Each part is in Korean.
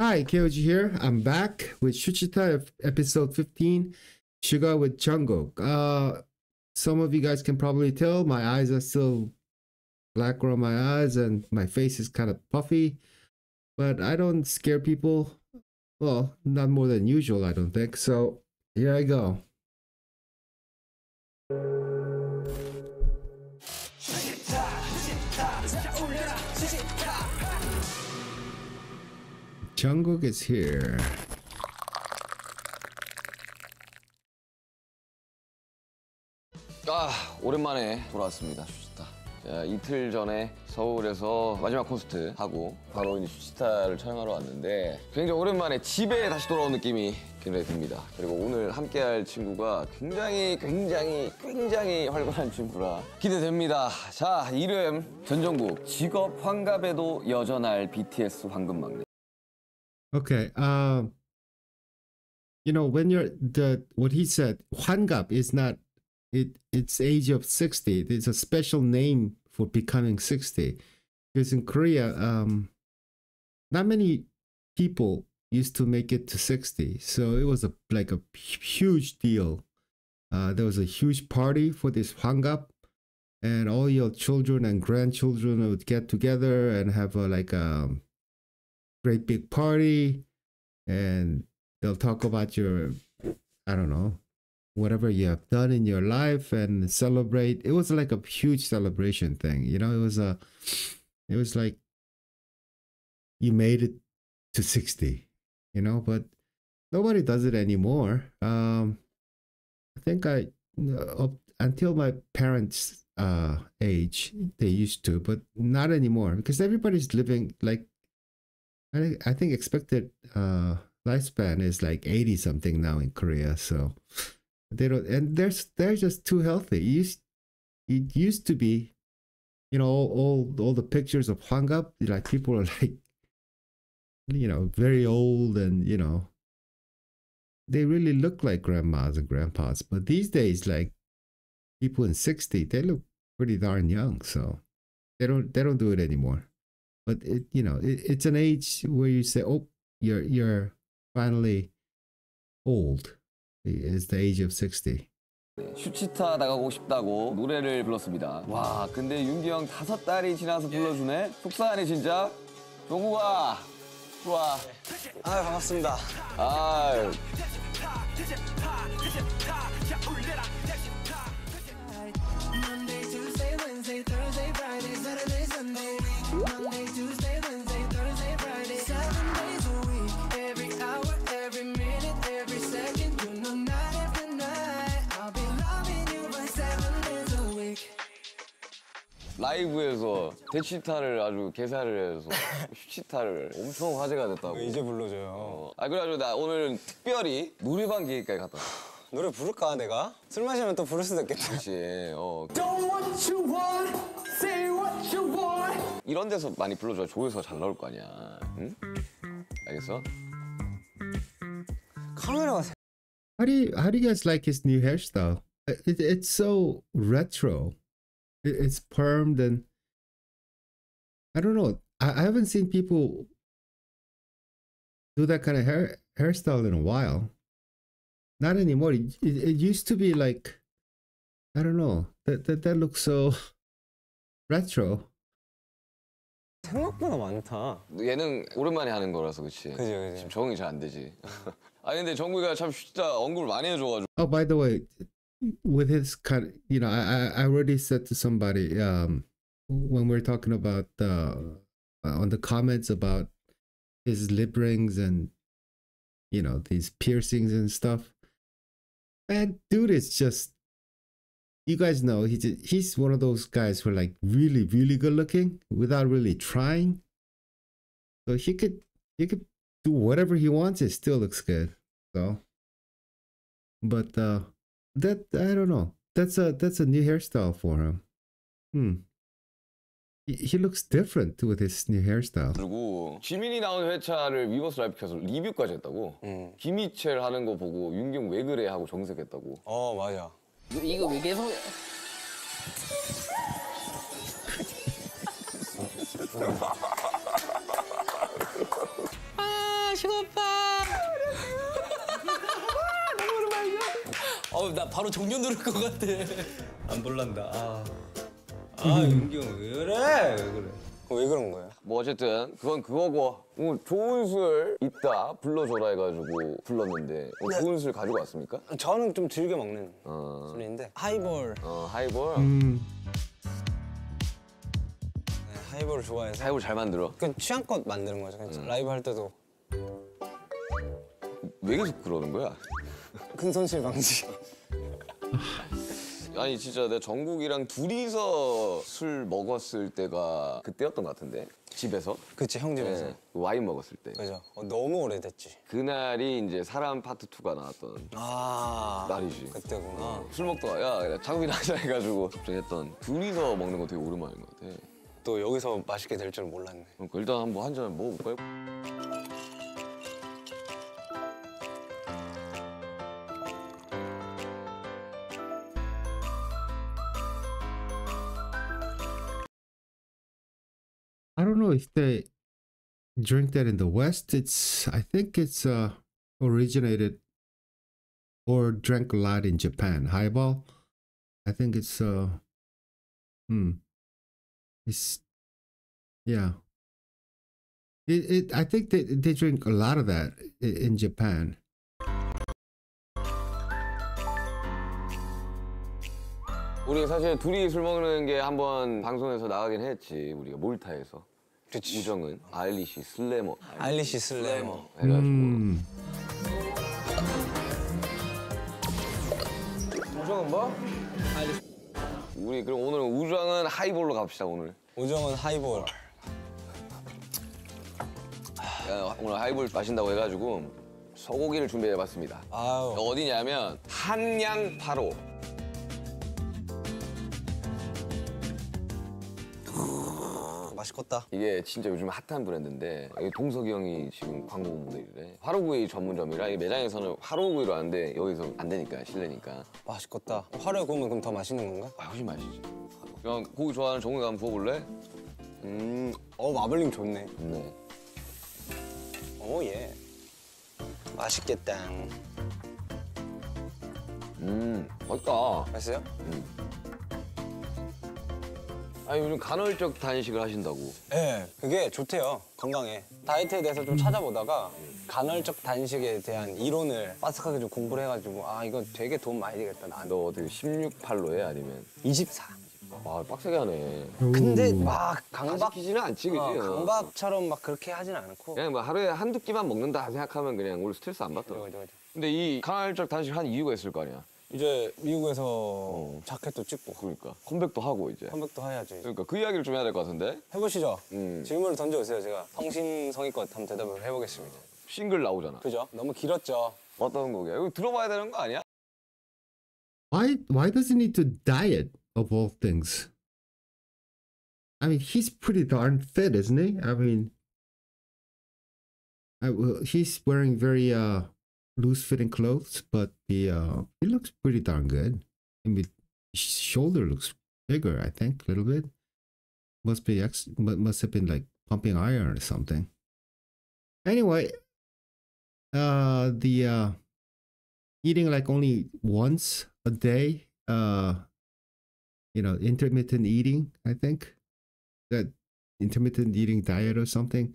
Hi, KOG here. I'm back with Shuchita episode 15, Sugar with Jungkook. Uh, some of you guys can probably tell my eyes are still black around my eyes and my face is kind of puffy, but I don't scare people. Well, not more than usual, I don't think. So here I go. Jungkook is here. 아 오랜만에 돌아왔습니다 슈스타. 자, 이틀 전에 서울에서 마지막 콘서트 하고 바로 이제 슈스타를 촬영하러 왔는데 굉장히 오랜만에 집에 다시 돌아온 느낌이 굉장히 듭니다. 그리고 오늘 함께할 친구가 굉장히 굉장히 굉장히 활발한 친구라 기대됩니다. 자 이름 전정국. 직업 환갑에도 여전할 BTS 황금막내 Okay. Um, you know, when you're the what he said, Hwangap is not it. It's age of sixty. It's a special name for becoming sixty, because in Korea, um, not many people used to make it to sixty. So it was a like a huge deal. Uh, there was a huge party for this Hwangap, and all your children and grandchildren would get together and have a like a great big party and they'll talk about your i don't know whatever you have done in your life and celebrate. It was like a huge celebration thing you know? It was a it was like you made it to 60 you know? But nobody does it anymore. Um i think i up until my parents uh age they used to but not anymore because everybody's living like I think, I think expected uh, lifespan is like 80 something now in Korea. So they don't, and they're, they're just too healthy. It used, it used to be, you know, all, all, all the pictures of Hwangap, like people are like, you know, very old and, you know, they really look like grandmas and grandpas. But these days, like people in 60, they look pretty darn young. So they don't, they don't do it anymore but it you know it, it's an age where you say oh you're you're finally old it's the age of 60 슈치타 나가고 싶다고 노래를 불렀습니다. 와, 근데 윤기 형 다섯 달이 지나서 불러주네? 속상하네, 진짜. 종국아, 좋아. 아 반갑습니다. 아, Monday, Tuesday, Wednesday, Thursday, Friday. Seven days a week. Every hour, every minute, every second. You know, night after night. I'll be loving you by seven days a week. 라이브에서 대치타를 아주 개사를 해서 슈치타를 엄청 화제가 됐다고. 이제 불러줘요. 어, 아, 그래가지고 나 오늘 특별히 노래방 계획까지 갔다 왔어. 노래 부를까 내가? 술 마시면 또 부를 수도 있겠다. 그렇지. 어, Don't what you want, say what you want. 이런 데서 많이 불러줘야 조회수가 잘 나올 거 아니야. 응? 알겠어? 카메라가 세- how do you how do you guys like his new hairstyle it, it's so retro it, it's permed and i don't know I, I haven't seen people do that kind of hair hairstyle in a while not anymore it, it, it used to be like i don't know that that, that looks so retro 생각보다 많다. 얘는 오랜만에 하는 거라서 그치. 그지 그지. 지금 적응이 잘 안 되지. 아니 근데 정국이가 참 진짜 언급을 많이 해줘가지고 Oh, by the way, with his kind, you know, I I I already said to somebody um when we are talking about uh, uh on the comments about his lip rings and you know these piercings and stuff. Man, dude is just you guys know he's he's one of those guys who are like really really good looking without really trying. So he could he could do whatever he wants. It still looks good. So but uh that i don't know that's a that's a new hairstyle for him hmm he, he looks different with his new hairstyle 그리고 지민이 나온 회차를 위버스 라이프 켜서 리뷰까지 했다고. 응. 김희철 하는 거 보고 윤경 왜 그래 하고 정색했다고. 어 맞아. 이거 왜 계속? 슈오빠. 어우 나 바로 정년 누를 것 같아. 안 볼란다. 아, 아 윤기 형 왜 그래? 왜 그래? 왜 그런 거예요? 뭐 어쨌든 그건 그거고 오늘 좋은 술 있다 불러줘라 해가지고 불렀는데 오늘 좋은 술 가지고 왔습니까? 저는 좀 즐겨 먹는 어, 술인데 하이볼. 어 하이볼 Mm. 네, 하이볼을 좋아해서. 하이볼 잘 만들어 그냥 취향껏 만드는 거죠. 그냥 라이브 할 때도 왜 계속 그러는 거야? 큰 손실 방지. 아니 진짜 내가 정국이랑 둘이서 술 먹었을 때가 그때였던 것 같은데 집에서 그치 형 집에서. 네, 와인 먹었을 때 그죠. 어, 너무 오래됐지. 그날이 이제 사람 파트 2가 나왔던 아 날이지 그때구나. 술 먹다가 야 작업이나 하자 해가지고 갑자기 했던 둘이서 먹는 거 되게 오랜만인 것 같아 또 여기서 맛있게 될 줄 몰랐네. 그러니까 일단 한번 한 잔 먹어볼까요? don't know if they drink that in the West. It's I think it's uh originated or drank a lot in Japan. Highball. I think it's uh hmm. It's yeah. It, it I think they they drink a lot of that i- in Japan. 우리 사실 둘이 술 먹는 게 한번 방송에서 나가긴 했지 우리가 몰타에서 그치. 우정은 Irish Slammer Irish Slammer. 해가지고 Hmm. 우정은 뭐? 우리 그럼 오늘 우정은 하이볼로 갑시다 오늘 우정은 하이볼. 야, 오늘 하이볼 마신다고 해가지고 소고기를 준비해봤습니다 아우. 어디냐면 한양 8호 맛있겠다. 이게 진짜 요즘 핫한 브랜드인데 이게 동석이 형이 지금 광고 모델이래 화로구이 전문점이라 이 매장에서는 화로구이로 하는데 여기서 안 되니까 실내니까 맛있겠다. 화로에 구우면 그럼 더 맛있는 건가? 아, 훨씬 맛있지 그냥 고기 좋아하는 정우가 한번 구워볼래? 음 어 마블링 좋네. 좋네 오 예. 맛있겠다. 음 맛있다 맛있어요? 아니 요즘 간헐적 단식을 하신다고 네, 그게 좋대요. 건강에. 다이어트에 대해서 좀 찾아보다가 간헐적 단식에 대한 이론을 빠삭하게 좀 공부를 해가지고 아 이거 되게 도움 많이 되겠다 나한테. 너 어떻게 16팔로 해 아니면 24. 아 빡세게 하네 근데. 막 강박 시키지는 않지 그지? 어, 강박처럼 막 그렇게 하진 않고. 그냥 뭐 하루에 한두 끼만 먹는다 생각하면 그냥 오늘 스트레스 안 받더라 그죠. 근데 이 간헐적 단식을 한 이유가 있을 거 아니야 이제 미국에서 자켓도 찍고 그러니까 컴백도 하고 이제 컴백도 해야지. 그러니까 그 이야기를 좀 해야 될 것 같은데 해보시죠. 음. 질문을 던져오세요. 제가 성심성의껏 한번 대답을 해보겠습니다. 싱글 나오잖아 그죠? 너무 길었죠. 어떤 곡이야? 이거 들어봐야 되는 거 아니야? Why why does he need to diet of all things? I mean, he's pretty darn fit, isn't he? I mean, I, well, he's wearing very uh loose-fitting clothes, but the uh he looks pretty darn good. I mean, shoulder looks bigger, I think, a little bit. Must be ex- mu- must have been like pumping iron or something. Anyway, uh, the uh eating like only once a day uh you know intermittent eating i think that intermittent eating diet or something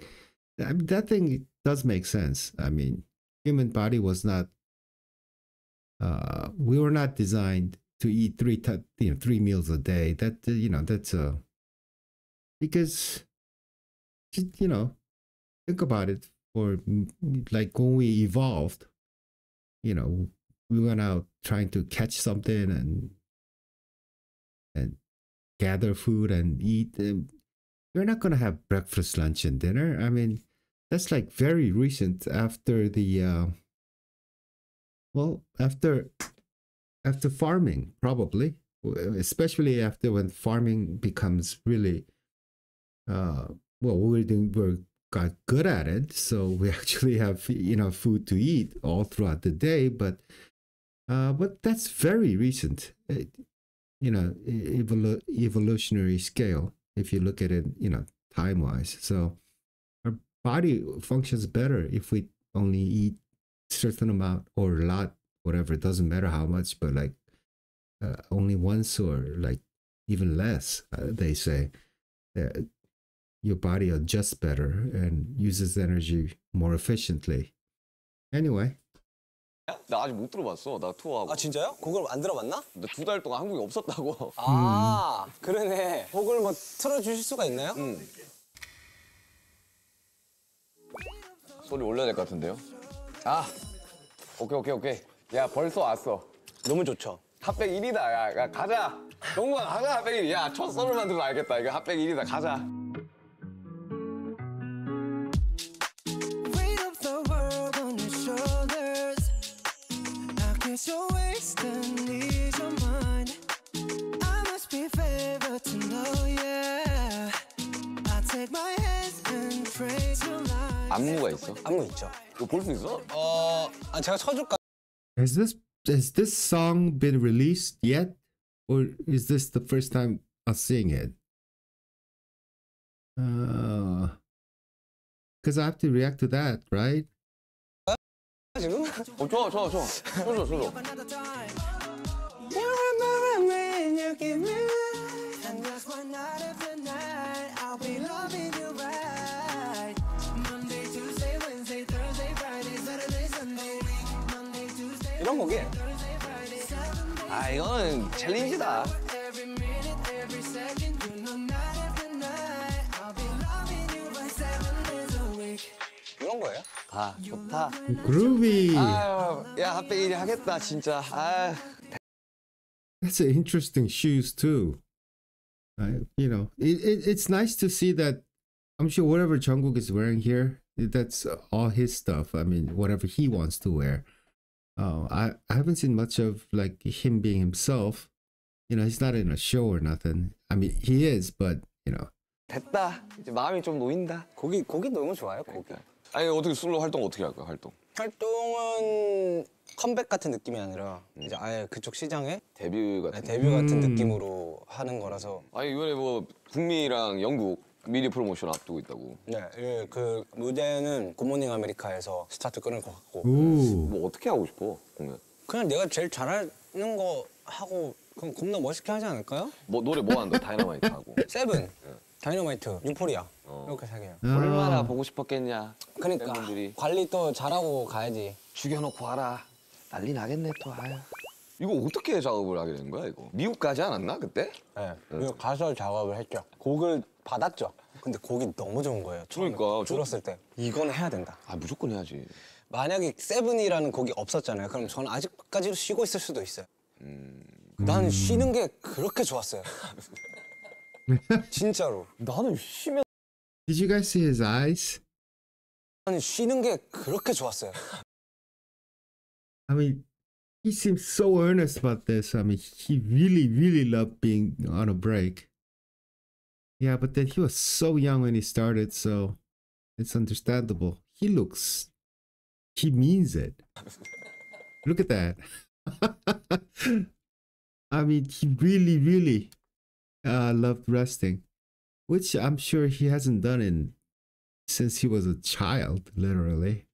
that thing does make sense i mean human body was not uh we were not designed to eat three you know three meals a day. That uh, you know that's uh because you know think about it for like when we evolved you know we went out trying to catch something and and gather food and eat and you're not going to have breakfast lunch and dinner. I mean that's like very recent after the uh well after after farming probably. Especially after when farming becomes really uh well we're doing we're got good at it so we actually have enough food to eat all throughout the day but uh but that's very recent. Uh, you know e- evolu- evolutionary scale if you look at it you know time wise so body functions better if we only eat certain amount or a lot, whatever. It doesn't matter how much, but like uh, only once or like even less. Uh, they say uh, your body adjusts better and uses energy more efficiently. Anyway, 나 아직 못 들어봤어. 나 투어하고. 아 진짜요? 그걸 안 들어봤나? 두 달 동안 한국에 없었다고. 아 그러네. 곡을 뭐 틀어주실 수가 있나요? 응. 소리 올려야 될 것 같은데요? 아, 오케이 오케이 오케이. 야 벌써 왔어. 너무 좋죠. 핫백 1이다. 야, 야 가자. 동구아 가자 핫백 1. 야첫 소리만 들어도 알겠다. 이거 핫백 1이다. 가자. 안무가 있어? 안무 있죠. 이거 볼 수 있어? 어, 아 제가 쳐줄까? has this has this song been released yet, or is this the first time us seeing it? Because I have to react to that, right? 지금? 어 좋아 좋아 좋아. 줘줘 줘줘. Another time. 이런 곡이 Thursday, Friday, seven days. 아 이거는 챌린지다. Every minute, every second, you know, night after night, I'll be loving you right seven days a week. 이런 거예요? 다 좋다. Groovy. 아유, 야 핫백 1이 하겠다 진짜. 아, That's an interesting shoes too. I, you know, it, it, it's nice to see that. I'm sure whatever Jungkook is wearing here, that's all his stuff. I mean, whatever he wants to wear. Oh, I, I haven't seen much of like him being himself. You know, he's not in a show or nothing. I mean, he is, but you know, 됐다. 이제 마음이 좀 놓인다. 곡이 곡이 너무 좋아요. 곡이. 아니 어떻게 솔로 활동 어떻게 할 거야 활동? 활동은 컴백 같은 느낌이 아니라 이제 아예 그쪽 시장에 데뷔 같은. 데뷔 같은 음. 느낌으로 하는 거라서 아니 이번에 뭐 북미랑 영국 미리 프로모션 앞두고 있다고. 네, 예, 그 무대는 Good Morning America에서 스타트 끊을 것 같고 뭐 어떻게 하고 싶어 공연? 그냥 내가 제일 잘하는 거 하고 그럼 겁나 멋있게 하지 않을까요? 뭐 노래 뭐 한다 다이너마이트 하고. Seven, Dynamite, Euphoria 어. 이렇게 세 개요. 얼마나 보고 싶었겠냐. 그러니까 팬분들이 관리 또 잘하고 가야지. 죽여놓고 와라. 난리 나겠네 또. 아유. 이거 어떻게 작업을 하게 된 거야 이거? 미국 가지 않았나 그때? 네, 그리고 가서 작업을 했죠. 곡을 받았죠. 근데 곡이 너무 좋은 거예요. 처음에 그러니까, 저- 들었을 때 이건 해야 된다. 아 무조건 해야지. 만약에 세븐이라는 곡이 없었잖아요. 그럼 저는 아직까지도 쉬고 있을 수도 있어요. 나는 쉬는 게 그렇게 좋았어요. 진짜로. 나는 쉬면 did you guys see his eyes? 나는 쉬는 게 그렇게 좋았어요. I mean, he seems so earnest about this. I mean, he really, really loved being on a break. Yeah, but then he was so young when he started, so it's understandable. He looks, he means it. Look at that. I mean, he really, really uh, loved resting, which I'm sure he hasn't done in since he was a child, literally.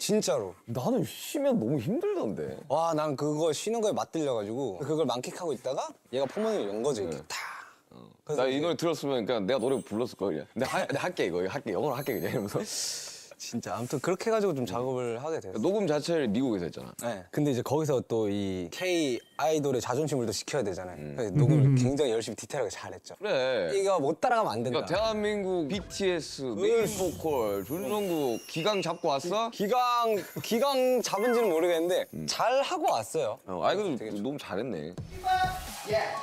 진짜로. 나는 쉬면 너무 힘들던데. 와, 난 그거 쉬는 거에 맛들려가지고 그걸 만끽하고 있다가 얘가 포문을 연 거지. 이렇게 다. 나 이 노래 들었으면 그냥 내가 노래 불렀을 거야 그냥. 내가, 하, 내가 할게 이거 이거 할게 영어로 할게 그냥 이러면서. 진짜 아무튼 그렇게 해가지고 좀 작업을 하게 됐어요. 녹음 자체를 미국에서 했잖아. 네. 근데 이제 거기서 또 이 K 아이돌의 자존심을 또 지켜야 되잖아요. 그래서 녹음을 굉장히 열심히 디테일하게 잘했죠. 그래. 이거 못 따라가면 안 된다. 그러니까 대한민국 BTS 메인 보컬 준성국 기강 잡고 왔어? 기강 기강 잡은지는 모르겠는데 잘 하고 왔어요. 어, 아이 그래도 너무 잘했네. Yeah.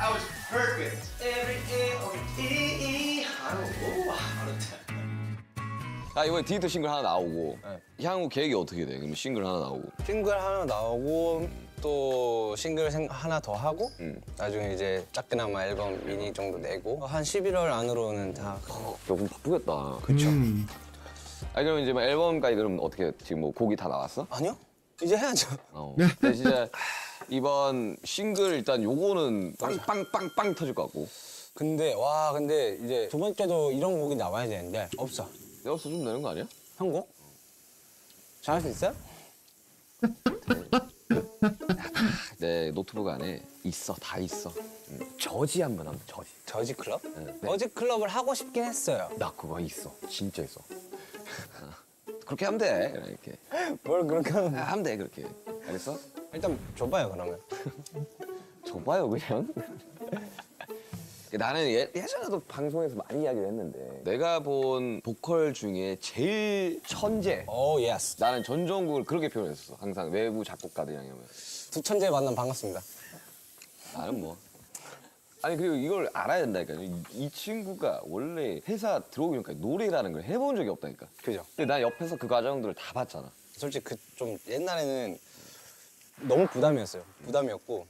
I was perfect. Every A E. 바로 오, 바로 아 이번에 디지털 싱글 하나 나오고 네. 향후 계획이 어떻게 돼? 그럼 싱글 하나 나오고. 싱글 하나 나오고 또 싱글 생- 하나 더 하고 음. 나중에 이제 작게나마 앨범 미니 정도 내고 한 11월 안으로는 다 조금 바쁘겠다. 그쵸. 아 그럼 이제 뭐 앨범까지 그럼 어떻게 지금 뭐 곡이 다 나왔어? 아니요? 이제 해야죠. 어. 근데 진짜 이번 싱글 일단 요거는 빵빵빵빵 터질 것 같고. 근데 와 근데 이제 두 번째도 이런 곡이 나와야 되는데 없어. 내가 써주면 되는 거 아니야? 형곡? 잘할 수 있어요? 내 노트북 안에 있어 다 있어 응. 저지 한번 하면 저지 저지 클럽? 네. 저지 클럽을 하고 싶긴 했어요. 나 그거 있어 진짜 있어 어. 그렇게 하면 돼. 이렇게. 뭘 그렇게 하면 아, 하면 돼 그렇게. 알겠어? 일단 줘봐요 그러면. 줘봐요 그냥. 나는 예, 예전에도 방송에서 많이 이야기를 했는데 내가 본 보컬 중에 제일 천재. Oh yes. 나는 전정국을 그렇게 표현했어 항상. 외부 작곡가들이랑 두 천재 만남 반갑습니다. 나는 뭐 아니 그리고 이걸 알아야 된다니까 이, 이 친구가 원래 회사 들어오기 전까지 노래라는 걸 해본 적이 없다니까 그죠? 근데 나 옆에서 그 과정들을 다 봤잖아 솔직히 그 좀 옛날에는 너무 부담이었어요. 부담이었고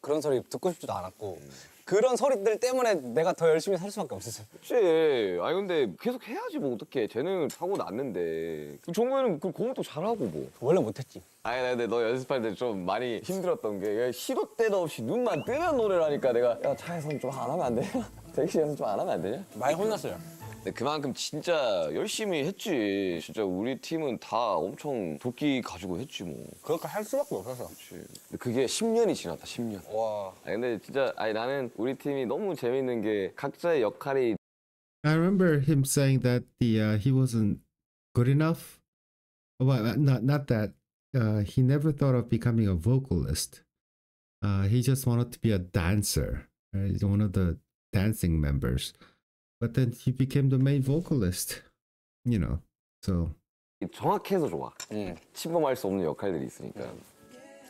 그런 소리 듣고 싶지도 않았고 그런 소리들 때문에 내가 더 열심히 살 수밖에 없었어요. 그치 아니 근데 계속 해야지 뭐 어떡해 쟤는 사고 났는데 그 종호는 그 공도 잘하고 뭐 원래 못했지. 아니 나 근데 너 연습할 때 좀 많이 힘들었던 게 시도 때도 없이 눈만 뜨면 노래를 하니까 내가 야 차에서 좀 안 하면 안 되냐? 대기실에서 좀 안 하면 안 되냐? 많이 혼났어요. 근데 그만큼 진짜 열심히 했지 진짜 우리 팀은 다 엄청 도끼 가지고 했지 뭐 그렇게 할 수밖에 없었어. 그치. 근데 그게 10년이 지났다 10년 와. 아니 근데 진짜 아니 나는 우리 팀이 너무 재밌는 게 각자의 역할이 I remember him saying that the uh, he wasn't good enough. Well, uh, not not that uh, he never thought of becoming a vocalist. Uh, he just wanted to be a dancer. Right? He's one of the dancing members. But then he became the main vocalist. You know, so. 정확해서 좋아. 응. 침범할 수 없는 역할들이 있으니까.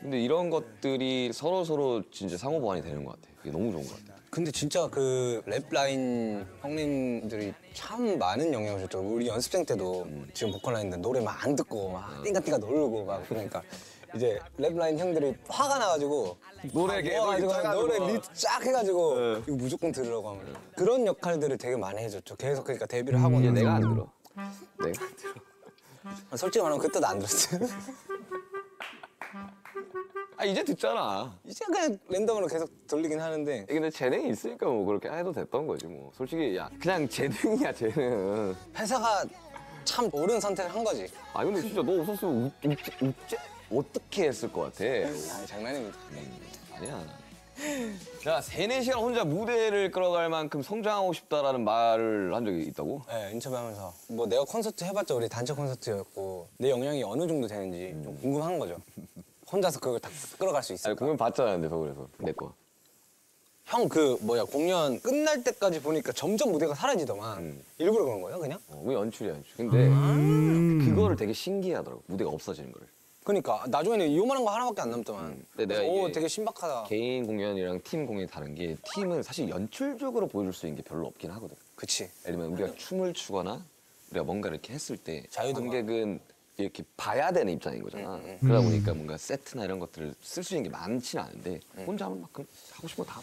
근데 이런 것들이 서로 서로 진짜 상호 보완이 되는 것 같아. 그게 너무 좋은 것 같아. 근데 진짜 그 랩 라인 형님들이 참 많은 영향을 줬죠. 우리 연습생 때도 지금 보컬 라인들 노래 막 안 듣고 막 띵가띵가 놀고 막 그러니까 이제 랩라인 형들이 화가 나가지고 노래 모아가지고. 노래 리스트 쫙 해가지고 네. 이거 무조건 들으라고 하면 그런 역할들을 되게 많이 해줬죠. 계속 그러니까 데뷔를 하고 이게 있는데 내가 안 들어 내가 안 들어 솔직히 말하면 그때도 안 들었어요. 아 이제 듣잖아 이제 그냥 랜덤으로 계속 돌리긴 하는데 근데 재능이 있으니까 뭐 그렇게 해도 됐던 거지 뭐 솔직히 야 그냥 재능이야 재능 회사가 참 옳은 선택을 한 거지. 아 근데 진짜 너 없었으면 웃, 웃, 웃지 어떻게 했을 것 같아 아 장난입니다. 아니야 자 세네 시간 혼자 무대를 끌어갈 만큼 성장하고 싶다라는 말을 한 적이 있다고? 네, 인터뷰하면서 뭐 내가 콘서트 해봤자 우리 단체 콘서트였고 내 영향이 어느 정도 되는지 좀 궁금한 거죠. 혼자서 그걸 다 끌어갈 수 아니 있을까? 공연 봤잖아 근데 서울에서 내 거 형 그 뭐야 공연 끝날 때까지 보니까 점점 무대가 사라지더만 음. 일부러 그런 거예요 그냥? 어, 그 연출이야 연출 근데 음. 그거를 되게 신기하더라고 무대가 없어지는 거를 그러니까 나중에는 요만한 거 하나밖에 안 남더만. 근데 내가 오 이게 되게 신박하다. 개인 공연이랑 팀 공연이 다른 게 팀은 사실 연출적으로 보여줄 수 있는 게 별로 없긴 하거든 그치. 예를 들면 우리가 춤을 추거나 우리가 뭔가 이렇게 했을 때 자유도가. 관객은 이렇게 봐야 되는 입장인 거잖아. 음, 그러다 보니까 뭔가 세트나 이런 것들을 쓸 수 있는 게 많지는 않은데 혼자 하면 막 하고 싶은 거 다.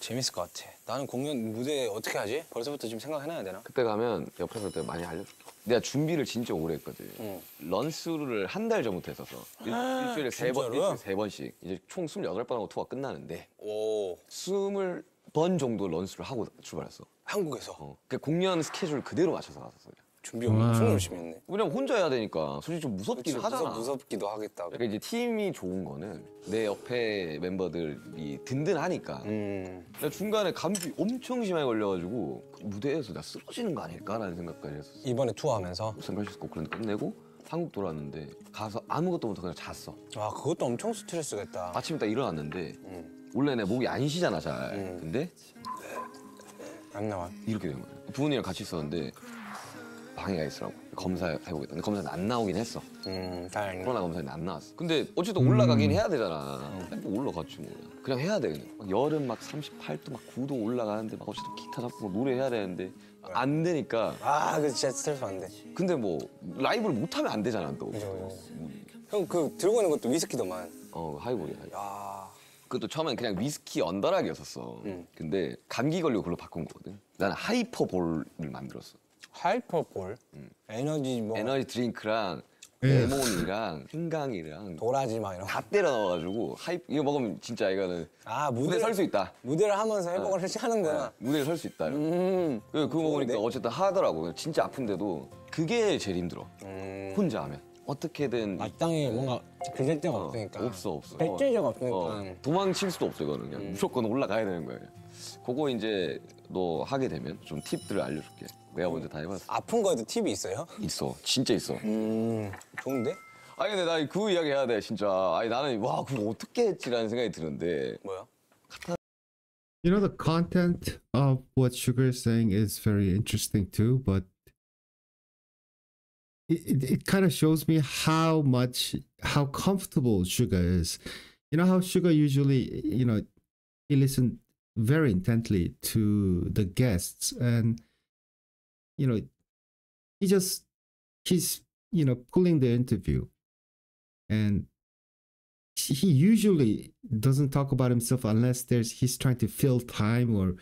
재밌을 것 같아. 나는 공연 무대 어떻게 하지? 벌써부터 지금 생각해놔야 되나? 그때 가면 옆에서 내가 많이 알려줄게. 내가 준비를 진짜 오래 했거든. 응. 런스루를 한 달 전부터 했어서 일, 일주일에 세 번, 진짜로요? 일주일에 세 번씩 이제 총 28번 하고 투어가 끝나는데 오 20번 정도 런스를 하고 출발했어. 한국에서 어. 그 공연 스케줄 그대로 맞춰서 갔었어. 그냥. 준비 엄청 와. 열심히 했네. 왜냐면 혼자 해야 되니까 솔직히 좀 무섭긴 그치, 하잖아. 무섭, 무섭 기도 하겠다. 그러니까 이제 팀이 좋은 거는 내 옆에 멤버들이 든든하니까 음. 나 중간에 감기 엄청 심하게 걸려가지고 무대에서 나 쓰러지는 거 아닐까라는 생각까지 했었어 이번에 투어하면서 생각했고 그런 끝내고 한국 돌아왔는데 가서 아무것도 못하고 그냥 잤어 아 그것도 엄청 스트레스겠다. 아침에 딱 일어났는데 음. 원래 내 목이 안 쉬잖아 잘 음. 근데 안 나와. 이렇게 된 거야 부모님이랑 같이 있었는데 방해가 있으라고 검사해보겠다 근데 검사는 안 나오긴 했어 음 다행이다. 코로나 검사는 안 나왔어. 근데 어쨌든 올라가긴 해야 되잖아. 뭐 올라갔지 뭐. 그냥 해야 돼 그냥. 막 여름 막 38도 막 9도 올라가는데 막 어쨌든 기타 잡고 노래 해야 되는데 안 되니까. 아, 그 진짜 스트레스 받는데. 근데 뭐 라이브를 못 하면 안 되잖아 또. 그죠, 형 그 들고 있는 것도 위스키더만. 어 하이볼이야. 하이볼. 야. 그것도 처음엔 그냥 위스키 on the rock이었었어. 음. 근데 감기 걸리고 그걸로 바꾼 거거든. 나는 하이퍼볼을 만들었어. hyperball. 에너지 뭐 에너지 드링크랑 예. 레몬이랑 생강이랑 도라지 막 이런. 거. 다 때려 넣어가지고 하이 이거 먹으면 진짜 이거는 아 무대 무대 설수 있다. 무대를 하면서 회복을 하는구나. 무대에 설 수 있다. 음. 그, 그거 먹으니까? 어쨌든 하더라고. 진짜 아픈데도 그게 제일 힘들어. 음, 혼자 하면 어떻게든 마땅히 뭔가 그럴 데가 어, 없으니까. 없어 없어. 배째제가 어, 없으니까. 어, 도망칠 수도 없어 이거는 그냥 무조건 올라가야 되는 거야. 그냥. 그거 이제 너 하게 되면 좀 팁들을 알려줄게. 내가 먼저 다 해봤어. 아픈 거에도 팁이 있어요? 있어, 진짜 있어. 음, 좋은데? 아니 근데 나 그 이야기 해야 돼 진짜. 아니 나는 와 그거 어떻게 했지라는 생각이 드는데. 뭐야? You know, the content of what Sugar is saying is very interesting too, but it, it, it kind of shows me how much, how comfortable Sugar is. You know how Sugar usually, you know, he listened very intently to the guests and, you know, he just, he's, you know, pulling the interview. And he usually doesn't talk about himself unless there's he's trying to fill time or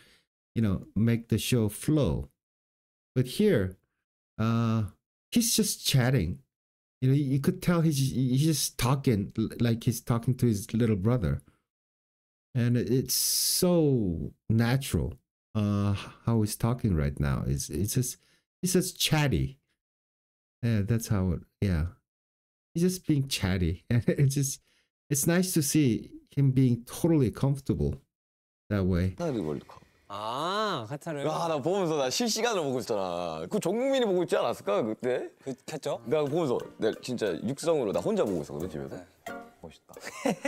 you know make the show flow. But here uh he's just chatting. You know you could tell he's he's just talking like he's talking to his little brother. And it's so natural uh how he's talking right now it's it's just he's just chatty yeah that's how it yeah he's just being chatty and it's just it's nice to see him being totally comfortable that way. 아, 카타르. 야 나 보면서 나 실시간으로 보고 있잖아. 그 전국민이 보고 있지 않았을까 그때? 그, 했죠? 내가 보면서 내가 진짜 육성으로 나 혼자 보고 있었거든 집에서. 멋있다.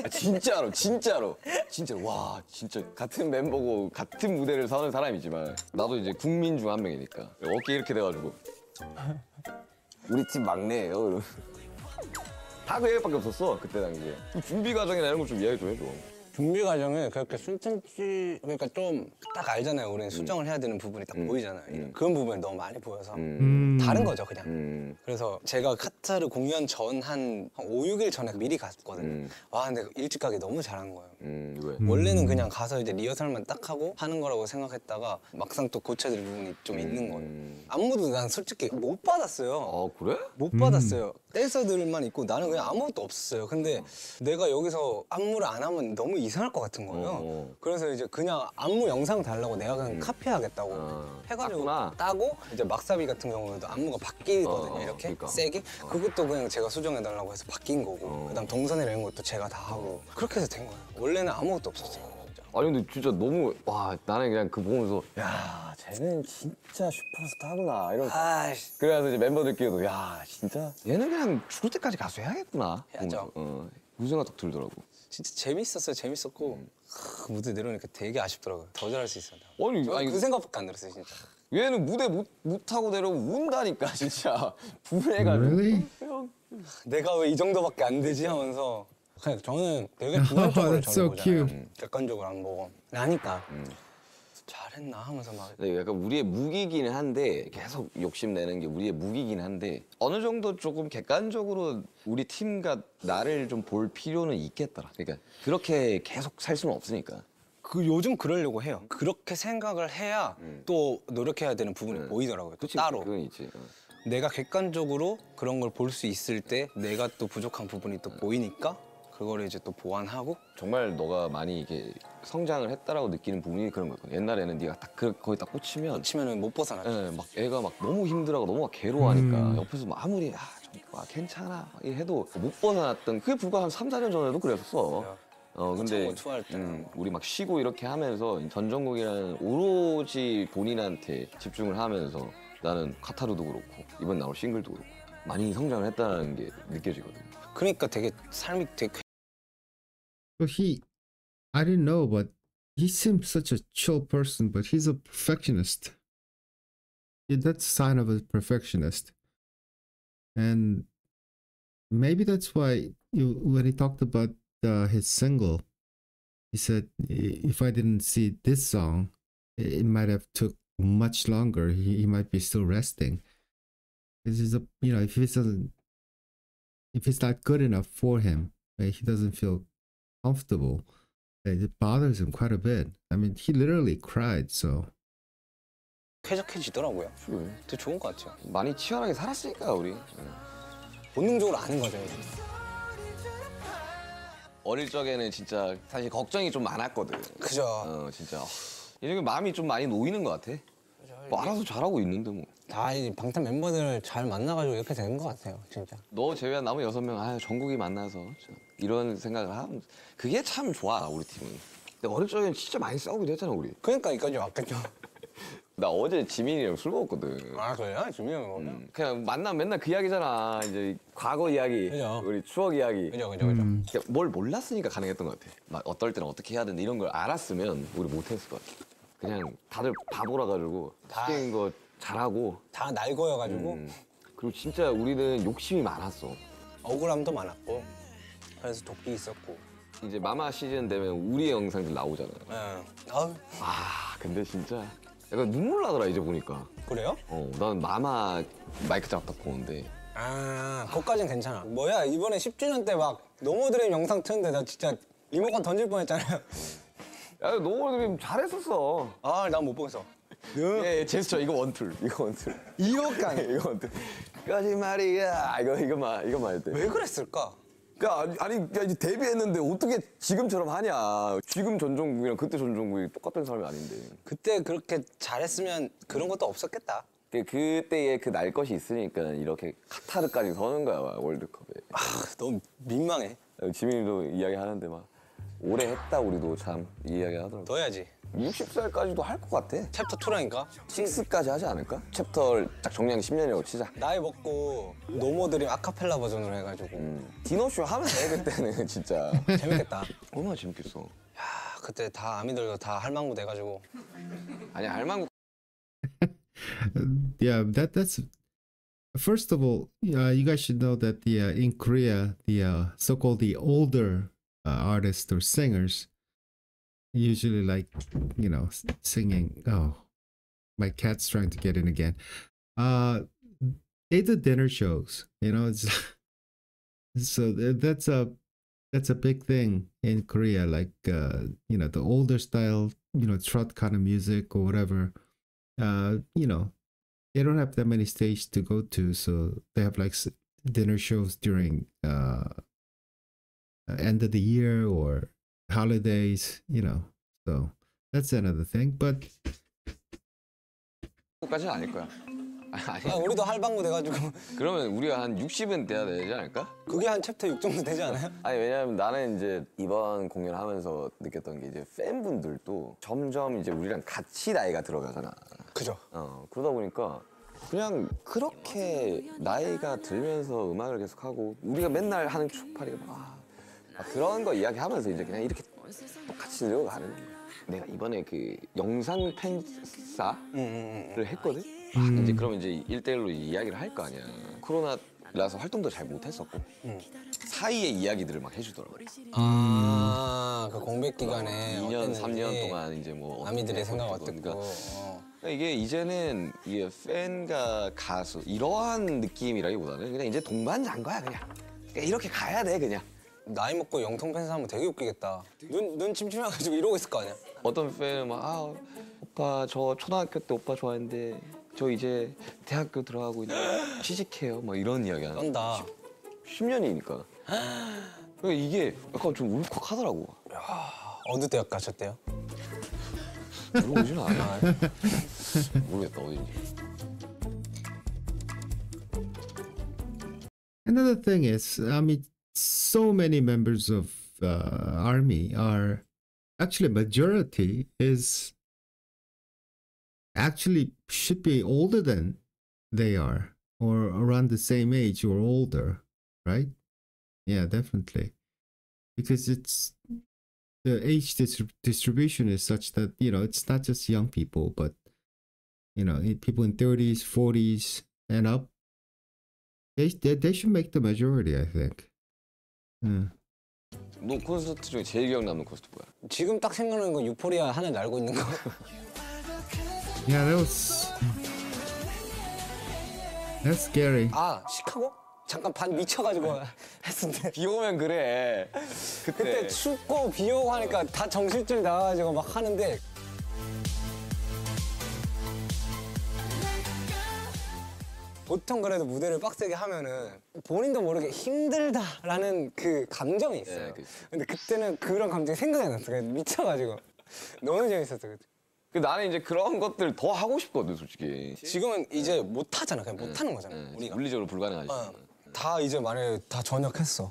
아, 진짜로 진짜로 진짜 와 진짜 같은 멤버고 같은 무대를 서는 사람이지만 나도 이제 국민 중 한 명이니까 어깨 이렇게 돼가지고 우리 팀 막내예요. 이러면. 다 그 얘기밖에 없었어 그때 당시에. 그 준비 과정이나 이런 거 좀 이야기 좀 해줘. 준비 과정은 그렇게 술탄지 그러니까 좀 딱 알잖아요. 우리는 수정을 해야 되는 부분이 딱 보이잖아요. 그런 부분이 너무 많이 보여서 음. 다른 거죠, 그냥. 음. 그래서 제가 카타르 공연 전한 5, 6일 전에 미리 갔거든요. 음. 와, 근데 일찍 가기 너무 잘한 거예요. 음 왜? 원래는 그냥 가서 이제 리허설만 딱 하고 하는 거라고 생각했다가 막상 또 고쳐야 될 부분이 좀 있는 거예요. 음. 안무도 난 솔직히 못 받았어요. 아 그래? 못 받았어요. 댄서들만 있고 나는 그냥 아무것도 없었어요. 근데 내가 여기서 안무를 안 하면 너무 이상할 것 같은 거예요. 어. 그래서 이제 그냥 안무 영상 달라고 내가 그냥 카피하겠다고 어. 해가지고 땄구나. 따고 이제 막사비 같은 경우에도 안무가 바뀌거든요. 어, 어, 이렇게 그러니까. 세게 그것도 그냥 제가 수정해달라고 해서 바뀐 거고 어. 그다음 동선이나 이런 것도 제가 다 하고 그렇게 해서 된 거예요. 원래는 아무것도 없었어요. 아니 근데 진짜 너무 와 나는 그냥 그 보면서 야 쟤는 진짜 슈퍼스타구나 이런 아이씨. 그래서 이제 멤버들끼리도 야 진짜 얘는 그냥 죽을 때까지 가수 해야겠구나 해야죠. 보면서, 어, 그 생각 딱 들더라고 진짜 재밌었어요. 재밌었고 크, 무대 내려오니까 되게 아쉽더라고요. 더 잘할 수 있었다. 아니 아니 그 생각밖에 안 들었어요, 진짜. 얘는 무대 못, 못 타고 내려오면 운다니까 진짜 분해가지고? 내가 왜 이 정도밖에 안 되지 하면서 그냥 저는 되게 주관적으로 That's so 저는 보잖아요. cute. 객관적으로 안 보고 나니까 잘했나 하면서 막 근데 약간 우리의 무기기는 한데 계속 욕심내는 게 우리의 무기긴 한데 어느 정도 조금 객관적으로 우리 팀과 나를 좀 볼 필요는 있겠더라 그러니까 그렇게 계속 살 수는 없으니까 그 요즘 그러려고 해요. 그렇게 생각을 해야 또 노력해야 되는 부분이 음. 보이더라고요. 또 그치 따로 그건 있지 어. 내가 객관적으로 그런 걸 볼 수 있을 때 내가 또 부족한 부분이 또 보이니까 그거를 이제 또 보완하고 정말 너가 많이 이게 성장을 했다라고 느끼는 부분이 그런 거거든. 옛날에는 네가 딱 그, 거기 딱 꽂히면 치면은 못 벗어나. 예, 막 애가 막 너무 힘들어하고 너무 막 괴로워하니까 음. 옆에서 막 아무리 아, 좀, 아, 괜찮아 막 해도 못 벗어났던 그게 불과 한 3, 4년 전에도 그랬었어. 어 근데 투어할 때. 음, 우리 막 쉬고 이렇게 하면서 전정국이라는 오로지 본인한테 집중을 하면서 나는 카타르도 그렇고 이번 나올 싱글도 그렇고 많이 성장을 했다는 게 느껴지거든. 그러니까 되게 삶이 되게 So he, I didn't know, but he seems such a chill person, but he's a perfectionist. Yeah, that's a sign of a perfectionist. And maybe that's why you, when he talked about uh, his single, he said, if I didn't see this song, it might have took much longer. He, he might be still resting. This is a, you know, if he doesn't, if it's not good enough for him, he doesn't feel comfortable. It bothers him quite a bit. I mean, he literally cried. So 쾌적해지더라고요. 되게 좋은 것 같아요. 많이 치열하게 살았으니까 우리. 본능적으로 아는 거죠. 이제. 어릴 적에는 진짜 사실 걱정이 좀 많았거든. 그죠. 어 진짜 이렇게 마음이 좀 많이 놓이는 것 같아. 뭐 알아서 잘하고 있는데 뭐. 다 이 방탄 멤버들 잘 만나가지고 이렇게 된 것 같아요, 진짜. 너 제외한 남은 여섯 명 아, 전국이 만나서 참 이런 생각을 하면 그게 참 좋아 우리 팀은. 근데 어릴 적에는 진짜 많이 싸우기도 했잖아 우리. 그러니까 이까지 왔겠죠. 나 어제 지민이랑 술 먹었거든. 아 그래요? 준비형 거. 음, 그냥 만나면 맨날 그 이야기잖아. 이제 과거 이야기, 그죠. 우리 추억 이야기. 그죠, 그죠, 그죠. 그러니까 뭘 몰랐으니까 가능했던 것 같아. 막 어떨 때는 어떻게 해야 된다 이런 걸 알았으면 우리 못했을 것 같아. 그냥 다들 바보라 가지고 다- 시키는 거 잘하고. 다 날거여가지고 음. 그리고 진짜 우리는 욕심이 많았어. 억울함도 많았고 그래서 도끼 있었고. 이제 마마 시즌 되면 우리 영상들 나오잖아. 예. 아우 아 근데 진짜 약간 눈물 나더라 이제 보니까. 그래요? 어, 난 마마 마이크 잡다 보는데 아, 그것까진 괜찮아. 뭐야, 이번에 10주년 때 막 노모드림 영상 트는데 나 진짜 리모컨 던질 뻔했잖아요. 야, 너무 잘했었어. 아, 난 못 보겠어. 예, 예, 제스처 이거 원툴, 이거 원툴. 이거까지 이거 원툴. 거짓말이야. 이거 이거만 이거만 할 때. 왜 그랬을까? 그러니까 아니, 그러니까 이제 데뷔했는데 어떻게 지금처럼 하냐. 지금 전종국이랑 그때 전종국이 똑같은 사람이 아닌데. 그때 그렇게 잘했으면 그런 것도 없었겠다. 그 그때의 그 날 것이 있으니까 이렇게 카타르까지 서는 거야 월드컵에. 아, 너무 민망해. 지민이도 이야기하는데 막 오래 했다 우리도 참이 이야기 하더라고. 너 해야지. 60살까지도 할 것 같아. 챕터 2라니까? 6까지 하지 않을까? 챕터를 딱 정리한 게 10년이라고 치자. 나이 먹고 No More Dream 아카펠라 버전으로 해가지고 음. 디너쇼 하면 돼 그때는 진짜. 재밌겠다. 얼마나 재밌겠어. 아, 그때 다 아미들도 다 할망구 돼가지고 아니 알망구 yeah that that's first of all uh, you guys should know that the uh, in korea the uh, so-called the older uh, artists or singers usually like you know singing. Oh my cat's trying to get in again. Uh they do dinner shows you know it's so that's a that's a big thing in korea like uh you know the older style you know trot kind of music or whatever. Uh, you know, they don't have that many stages to go to, so they have like dinner shows during uh, uh, end of the year or holidays, you know. So that's another thing. But 까지는 아닐 거야. 아니, 아, 우리도 할방구 돼가지고 그러면 우리가 한 60은 돼야 되지 않을까? 그게 한 챕터 6 정도 되지 않아요? 아니 왜냐면 나는 이제 이번 공연 하면서 느꼈던 게 이제 팬분들도 점점 이제 우리랑 같이 나이가 들어가잖아. 그죠. 어, 그러다 보니까 그냥 그렇게 나이가 들면서 음악을 계속하고 우리가 맨날 하는 축파리가 막 아, 막 그런 거 이야기하면서 이제 그냥 이렇게 똑같이 늙어가는 거야. 내가 이번에 그 영상 팬사를 응, 응, 응. 했거든? 아, 이제 그러면 이제 일대일로 이야기를 할 거 아니야. 코로나라서 활동도 잘 못했었고 응. 사이에 이야기들을 막 해주더라고. 아, 그 공백 기간에 2년, 어땠는지, 3년 동안 이제 뭐 아미들의 생각 했었고, 어땠고. 그러니까 어. 그러니까 이게 이제는 이게 팬과 가수 이러한 느낌이라기보다는 그냥 이제 동반자인 거야 그냥. 그냥 이렇게 가야 돼 그냥. 나이 먹고 영통 팬사 하면 되게 웃기겠다. 눈, 눈 침침해가지고 이러고 있을 거 아니야? 어떤 팬은 막 아, 오빠 저 초등학교 때 오빠 좋아했는데 저 이제 대학교 들어가고 이제 취직해요. 막 이런 이야기 하는. 떤다. 10년이니까. 그러니까 이게 약간 좀 울컥하더라고. 어느 대학 가셨대요? 들어오지는 않아. 모르겠다 어딘지. another thing is, I mean, so many members of uh, army are actually majority is actually should be older than they are or around the same age or older, right? Yeah, definitely. Because it's the age dis- distribution is such that, you know, it's not just young people, but, you know, people in 30s, 40s, and up. They, they, they should make the majority, I think. Hmm. 너 콘서트 중에 제일 기억 남는 콘서트 뭐야? 지금 딱 생각나는 건 유포리아 하늘 날고 있는 거. Yeah, that was. That's scary. 아, 시카고? 잠깐 반 미쳐가지고 했는데. 비 오면 그래. 그때 그때 춥고 비 오고 하니까 다 정신줄 나가지고 막 하는데 보통 그래도 무대를 빡세게 하면은 본인도 모르게 힘들다라는 그 감정이 있어요. 네. 근데 그때는 그런 감정이 생각이 안 났어. 그냥 미쳐가지고 너무 재밌었어. 그때. 근데 나는 이제 그런 것들 더 하고 싶거든 솔직히. 지금은 이제 못 하잖아. 그냥 못 하는 거잖아. 네, 우리가. 물리적으로 불가능하지. 어, 다 이제 만약에 다 전역했어.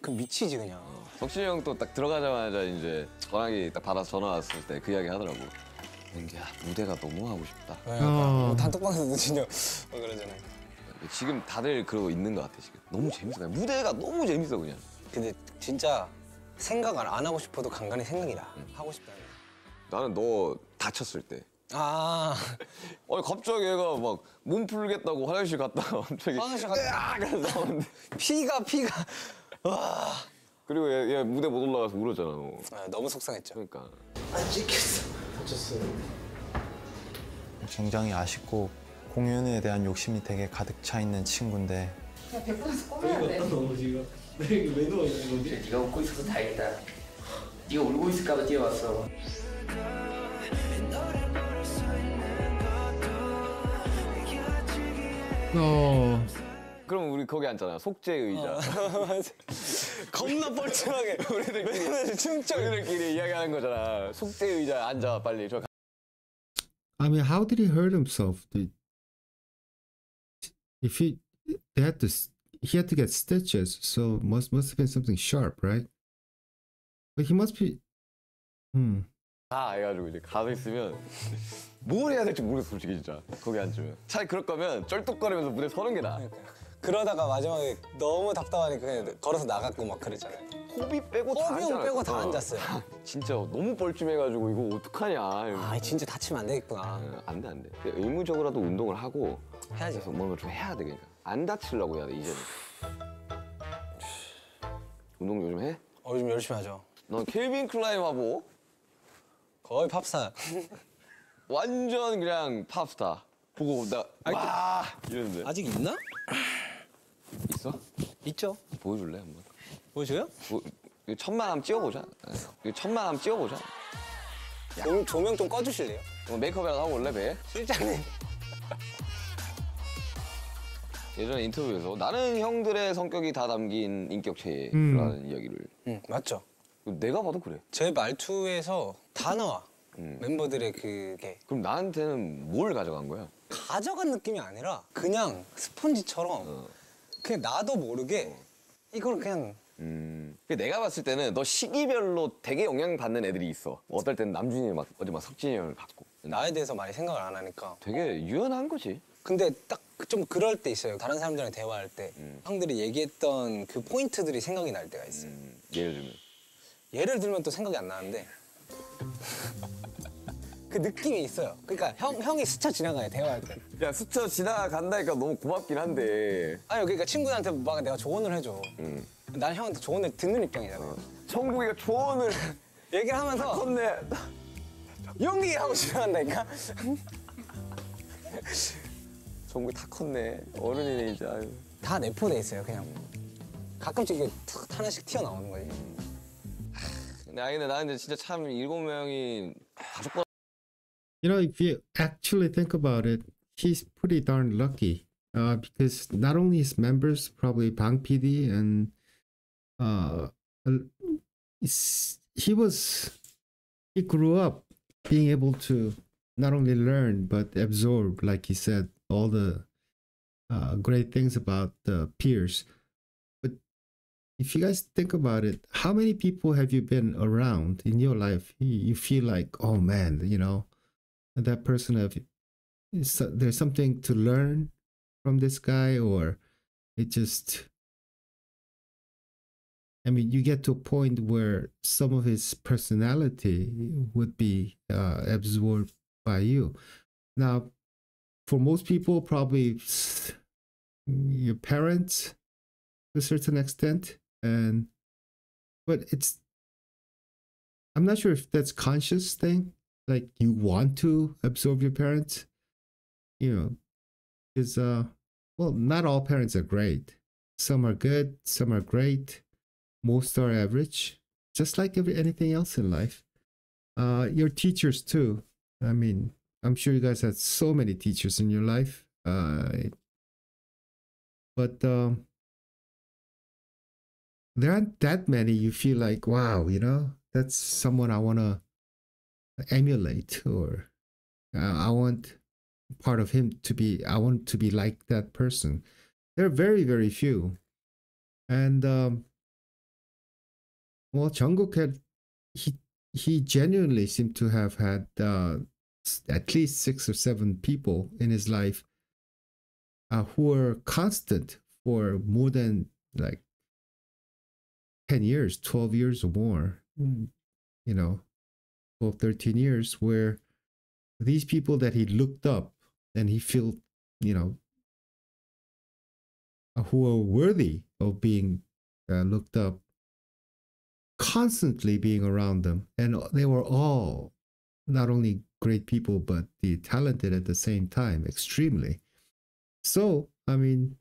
그럼 미치지 그냥. 석진이 형 또 딱 들어가자마자 이제 전화기 딱 받아서 전화 왔을 때 그 이야기 하더라고. 민기야 무대가 너무 하고 싶다. 네, 어. 뭐 단톡방에서 진짜 뭐 그러잖아요. 지금 다들 그러고 있는 것 같아 지금. 너무 재밌어. 그냥 무대가 너무 재밌어 그냥. 근데 진짜 생각 안, 안 하고 싶어도 간간히 생각이 나. 하고 싶다. 나는 너 다쳤을 때. 아, 아니 갑자기 얘가 막 몸 풀겠다고 화장실 갔다가 갑자기 화장실 갔다. 나오는데 피가 피가. 와, 그리고 얘, 얘 무대 못 올라가서 울었잖아 너. 아, 너무 속상했죠. 그러니까 안 찍혔어. 다쳤어요. 굉장히 아쉽고 공연에 대한 욕심이 되게 가득 차 있는 친구인데 그냥 베풀어서 꼬매야 돼. 너무 지금 왜 누워 있는 거지? 네가 웃고 있어서 다행이다. 네가 울고 있을까봐 뛰어왔어. 어, 그럼 우리 거기 앉잖아 속죄 의자. 겁나 뻘쭘하게. 우리들끼리 춤춰. 우리들끼리 이야기하는 거잖아. 속죄 의자 앉아 빨리. 저 I mean, how did he hurt himself? Did- If he, they had to, he had to get stitches, so must must have been something sharp, right? But he must be. Hmm. 가 해가지고 이제 가서 있으면 뭘 해야 될지 모르겠어 솔직히 진짜 거기 앉으면 차라리 그럴 거면 쩔뚝거리면서 무대 서는 게 나아 그러다가 마지막에 너무 답답하니까 그냥 걸어서 나갔고 막 그랬잖아요. 호비 빼고 다 호비 앉아 빼고 다 앉았어요. 진짜 너무 뻘쭘해가지고 이거 어떡하냐 아, 진짜 다치면 안 되겠구나. 어, 안돼 안 돼 의무적으로라도 운동을 하고 해야지. 그래서 뭔가 좀 해야 돼 그러니까 안 다치려고 해야 돼 이제는 운동 요즘 해? 어, 요즘 열심히 하죠. 넌 켈빈 클라임 하고 거의 팝스타. 완전 그냥 팝스타 보고 나 와 이러는데 아직 있나? 있어? 있죠. 보여줄래 한번? 보여줘요? 뭐, 이거 천만 한번 찍어보자. 이거 천만 한번 찍어보자. 조명, 조명 좀 꺼주실래요? 어, 메이크업이라도 하고 올래 배? 실장님. 예전에 인터뷰에서 나는 형들의 성격이 다 담긴 인격체라는 이야기를 응, 맞죠. 내가 봐도 그래. 제 말투에서 다 나와. 음. 멤버들의 그게 그럼 나한테는 뭘 가져간 거야? 가져간 느낌이 아니라 그냥 스펀지처럼 어. 그냥 나도 모르게 이걸 그냥 음. 근데 내가 봤을 때는 너 시기별로 되게 영향 받는 애들이 있어. 어떨 때는 남준이 막 어디 막 석진이 형을 받고. 나에 대해서 많이 생각을 안 하니까 되게 유연한 거지. 근데 딱 좀 그럴 때 있어요 다른 사람들이랑 대화할 때 음. 형들이 얘기했던 그 포인트들이 생각이 날 때가 있어요 음, 예를 들면. 예를 들면 또 생각이 안 나는데 그 느낌이 있어요 그러니까 형, 형이 스쳐 지나가요 대화할 때 야 스쳐 지나간다니까 너무 고맙긴 한데. 아니 그러니까 친구들한테 막 내가 조언을 해줘 음. 난 형한테 조언을 듣는 입장이잖아 요 청국이가 조언을 얘기를 하면서 컸네. 용기 하고 지나간다니까 청국이 다 컸네. 어른이네 이제. 아유. 다 내포돼 있어요 그냥 가끔씩 이게 탁 하나씩 튀어나오는 거지 근데 아니 근데 나는 진짜 참 일곱 명이 다섯 번 You know, if you actually think about it, he's pretty darn lucky. Uh, because not only his members, probably Bang PD and uh, he was he grew up being able to not only learn but absorb, like he said, all the uh, great things about the peers. But if you guys think about it, how many people have you been around in your life? You feel like, oh man, you know, that person of there's something to learn from this guy, or it just. I mean, you get to a point where some of his personality would be uh, absorbed by you. Now, for most people, probably your parents to a certain extent, and but it's. I'm not sure if that's conscious thing, like you want to absorb your parents, you know, because uh, well, not all parents are great. Some are good, some are great, most are average, just like every anything else in life. Uh, your teachers too. I mean, I'm sure you guys had so many teachers in your life. Uh, but um, there aren't that many you feel like, wow, you know, that's someone I want to emulate or Uh, I want part of him to be. I want to be like that person. There are very very few, and um, well, Jungkook had he he genuinely seemed to have had uh, at least six or seven people in his life uh, who were constant for more than like 10 years 12 years or more you know 12 13 years where these people that he looked up and he felt you know uh, who are worthy of being uh, looked up constantly being around them. And they were all not only great people but the talented at the same time extremely. So i mean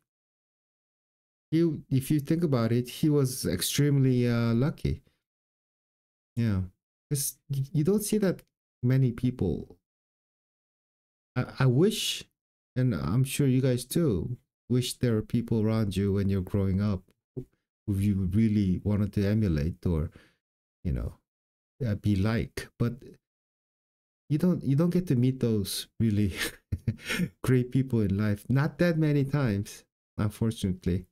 you if you think about it he was extremely uh, lucky. Yeah because you don't see that many people. I, I wish and i'm sure you guys too wish there are people around you when you're growing up who you really wanted to emulate or you know uh, be like. But you don't you don't get to meet those really great people in life. Not that many times unfortunately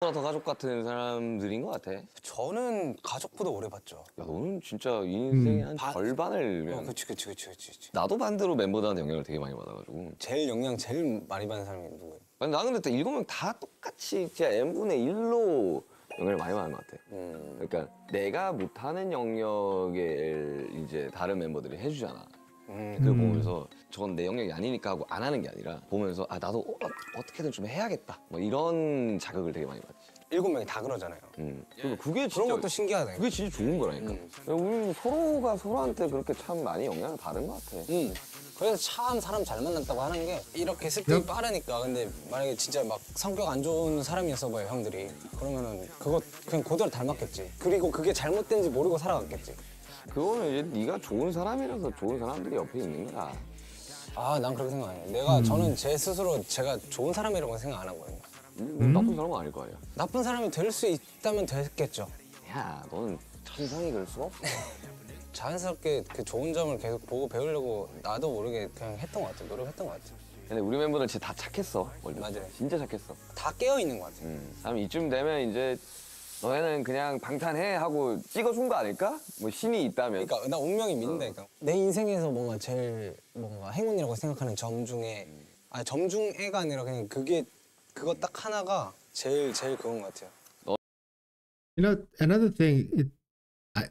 더 가족 같은 사람들인 것 같아. 야 저는 가족보다 오래 봤죠. 너는 진짜 인생의 음. 한 반- 절반을 어, 그냥 그치 그치 그치 그치. 그치. 나도 반대로 멤버들한테 영향을 되게 많이 받아가지고 제일 영향 제일 많이 받는 사람이 누구예요? 아니, 나는 근데 일곱 명 다 똑같이 진짜 n분의 1로 영향을 많이 받는 것 같아 음. 그러니까 내가 못하는 영역을 이제 다른 멤버들이 해주잖아 음. 그걸 음. 보면서 저건 내 영역이 아니니까 하고 안 하는 게 아니라 보면서 아 나도 어, 어떻게든 좀 해야겠다 뭐 이런 자극을 되게 많이 받지 일곱 명이 다 그러잖아요. 음. 그리고 그게 그런 진짜 것도 신기하네. 그게 진짜 좋은 거라니까 음. 우리 서로가 서로한테 그렇게 참 많이 영향을 받은 것 같아 음. 그래서 참 사람 잘 만났다고 하는 게 이렇게 습득이 야. 빠르니까 근데 만약에 진짜 막 성격 안 좋은 사람이었어 봐요 형들이 그러면은 그거 그냥 그대로 닮았겠지 그리고 그게 잘못된지 모르고 살아갔겠지 그거는 이제 네가 좋은 사람이라서 좋은 사람들이 옆에 있는 거야 아 난 그렇게 생각 안 해요 내가 저는 제 스스로 제가 좋은 사람이라고 생각 안 하거든요. 음? 나쁜 사람은 아닐 거 아니야. 나쁜 사람이 될 수 있다면 됐겠죠. 야 너는 천성이 그럴 수가 없어. 자연스럽게 그 좋은 점을 계속 보고 배우려고 나도 모르게 그냥 했던 것 같아요 노력했던 것 같아요 근데 우리 멤버들 진짜 다 착했어 원래. 맞아요. 진짜 착했어. 다 깨어 있는 것 같아요. 음. 다음 이쯤 되면 이제 너네는 그냥 방탄해 하고 찍어준 거 아닐까? 뭐 신이 있다면 그러니까 나 운명이 믿는다니까. 내 인생에서 뭔가 제일 뭔가 행운이라고 생각하는 점 중에 아니 점 중에가 아니라 그냥 그게 그거 딱 하나가 제일 제일 그건 것 같아요. You know, another thing, it, I,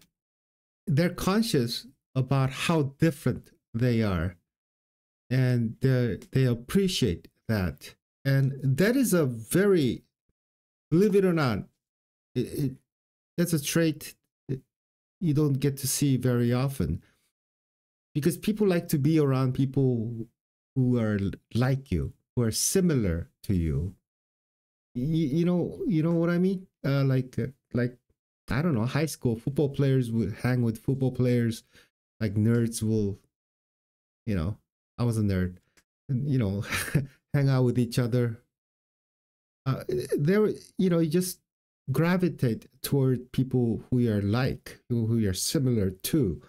they're conscious about how different they are, and they they appreciate that, and that is a very, believe it or not, it, it, that's a trait that you don't get to see very often, because people like to be around people who are like you, who are similar to you, you, you know you know what i mean? Uh, like uh, like i don't know high school football players would hang with football players like nerds will you know i was a nerd and, you know hang out with each other. Uh, there you know you just gravitate toward people who you're like who, you're similar to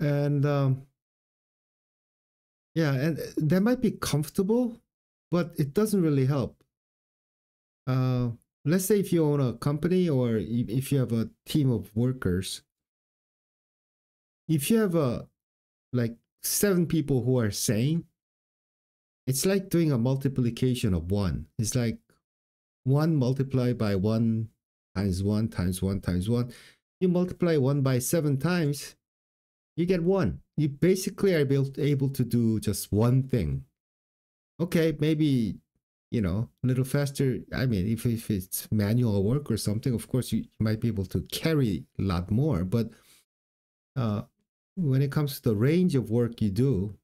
and um yeah and that might be comfortable but it doesn't really help uh, let's say if you own a company or if you have a team of workers, if you have a like seven people who are same, it's like doing a multiplication of one. It's like one multiplied by one times one times one times one. You multiply one by seven times, you get one. You basically are able, to do just one thing. Okay, maybe you know, a little faster. I mean, if, if it's manual work or something, of course, you, you might be able to carry a lot more. But uh, when it comes to the range of work you do,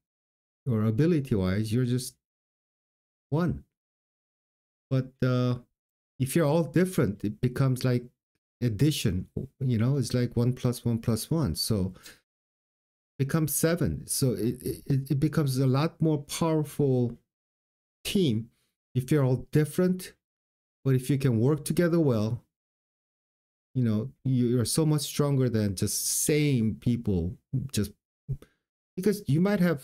or ability wise, you're just one. But uh, if you're all different, it becomes like addition. You know, it's like one plus one plus one. So becomes seven. So it, it, it becomes a lot more powerful team if you're all different, but if you can work together well, you know, you're so much stronger than just same people just because you might have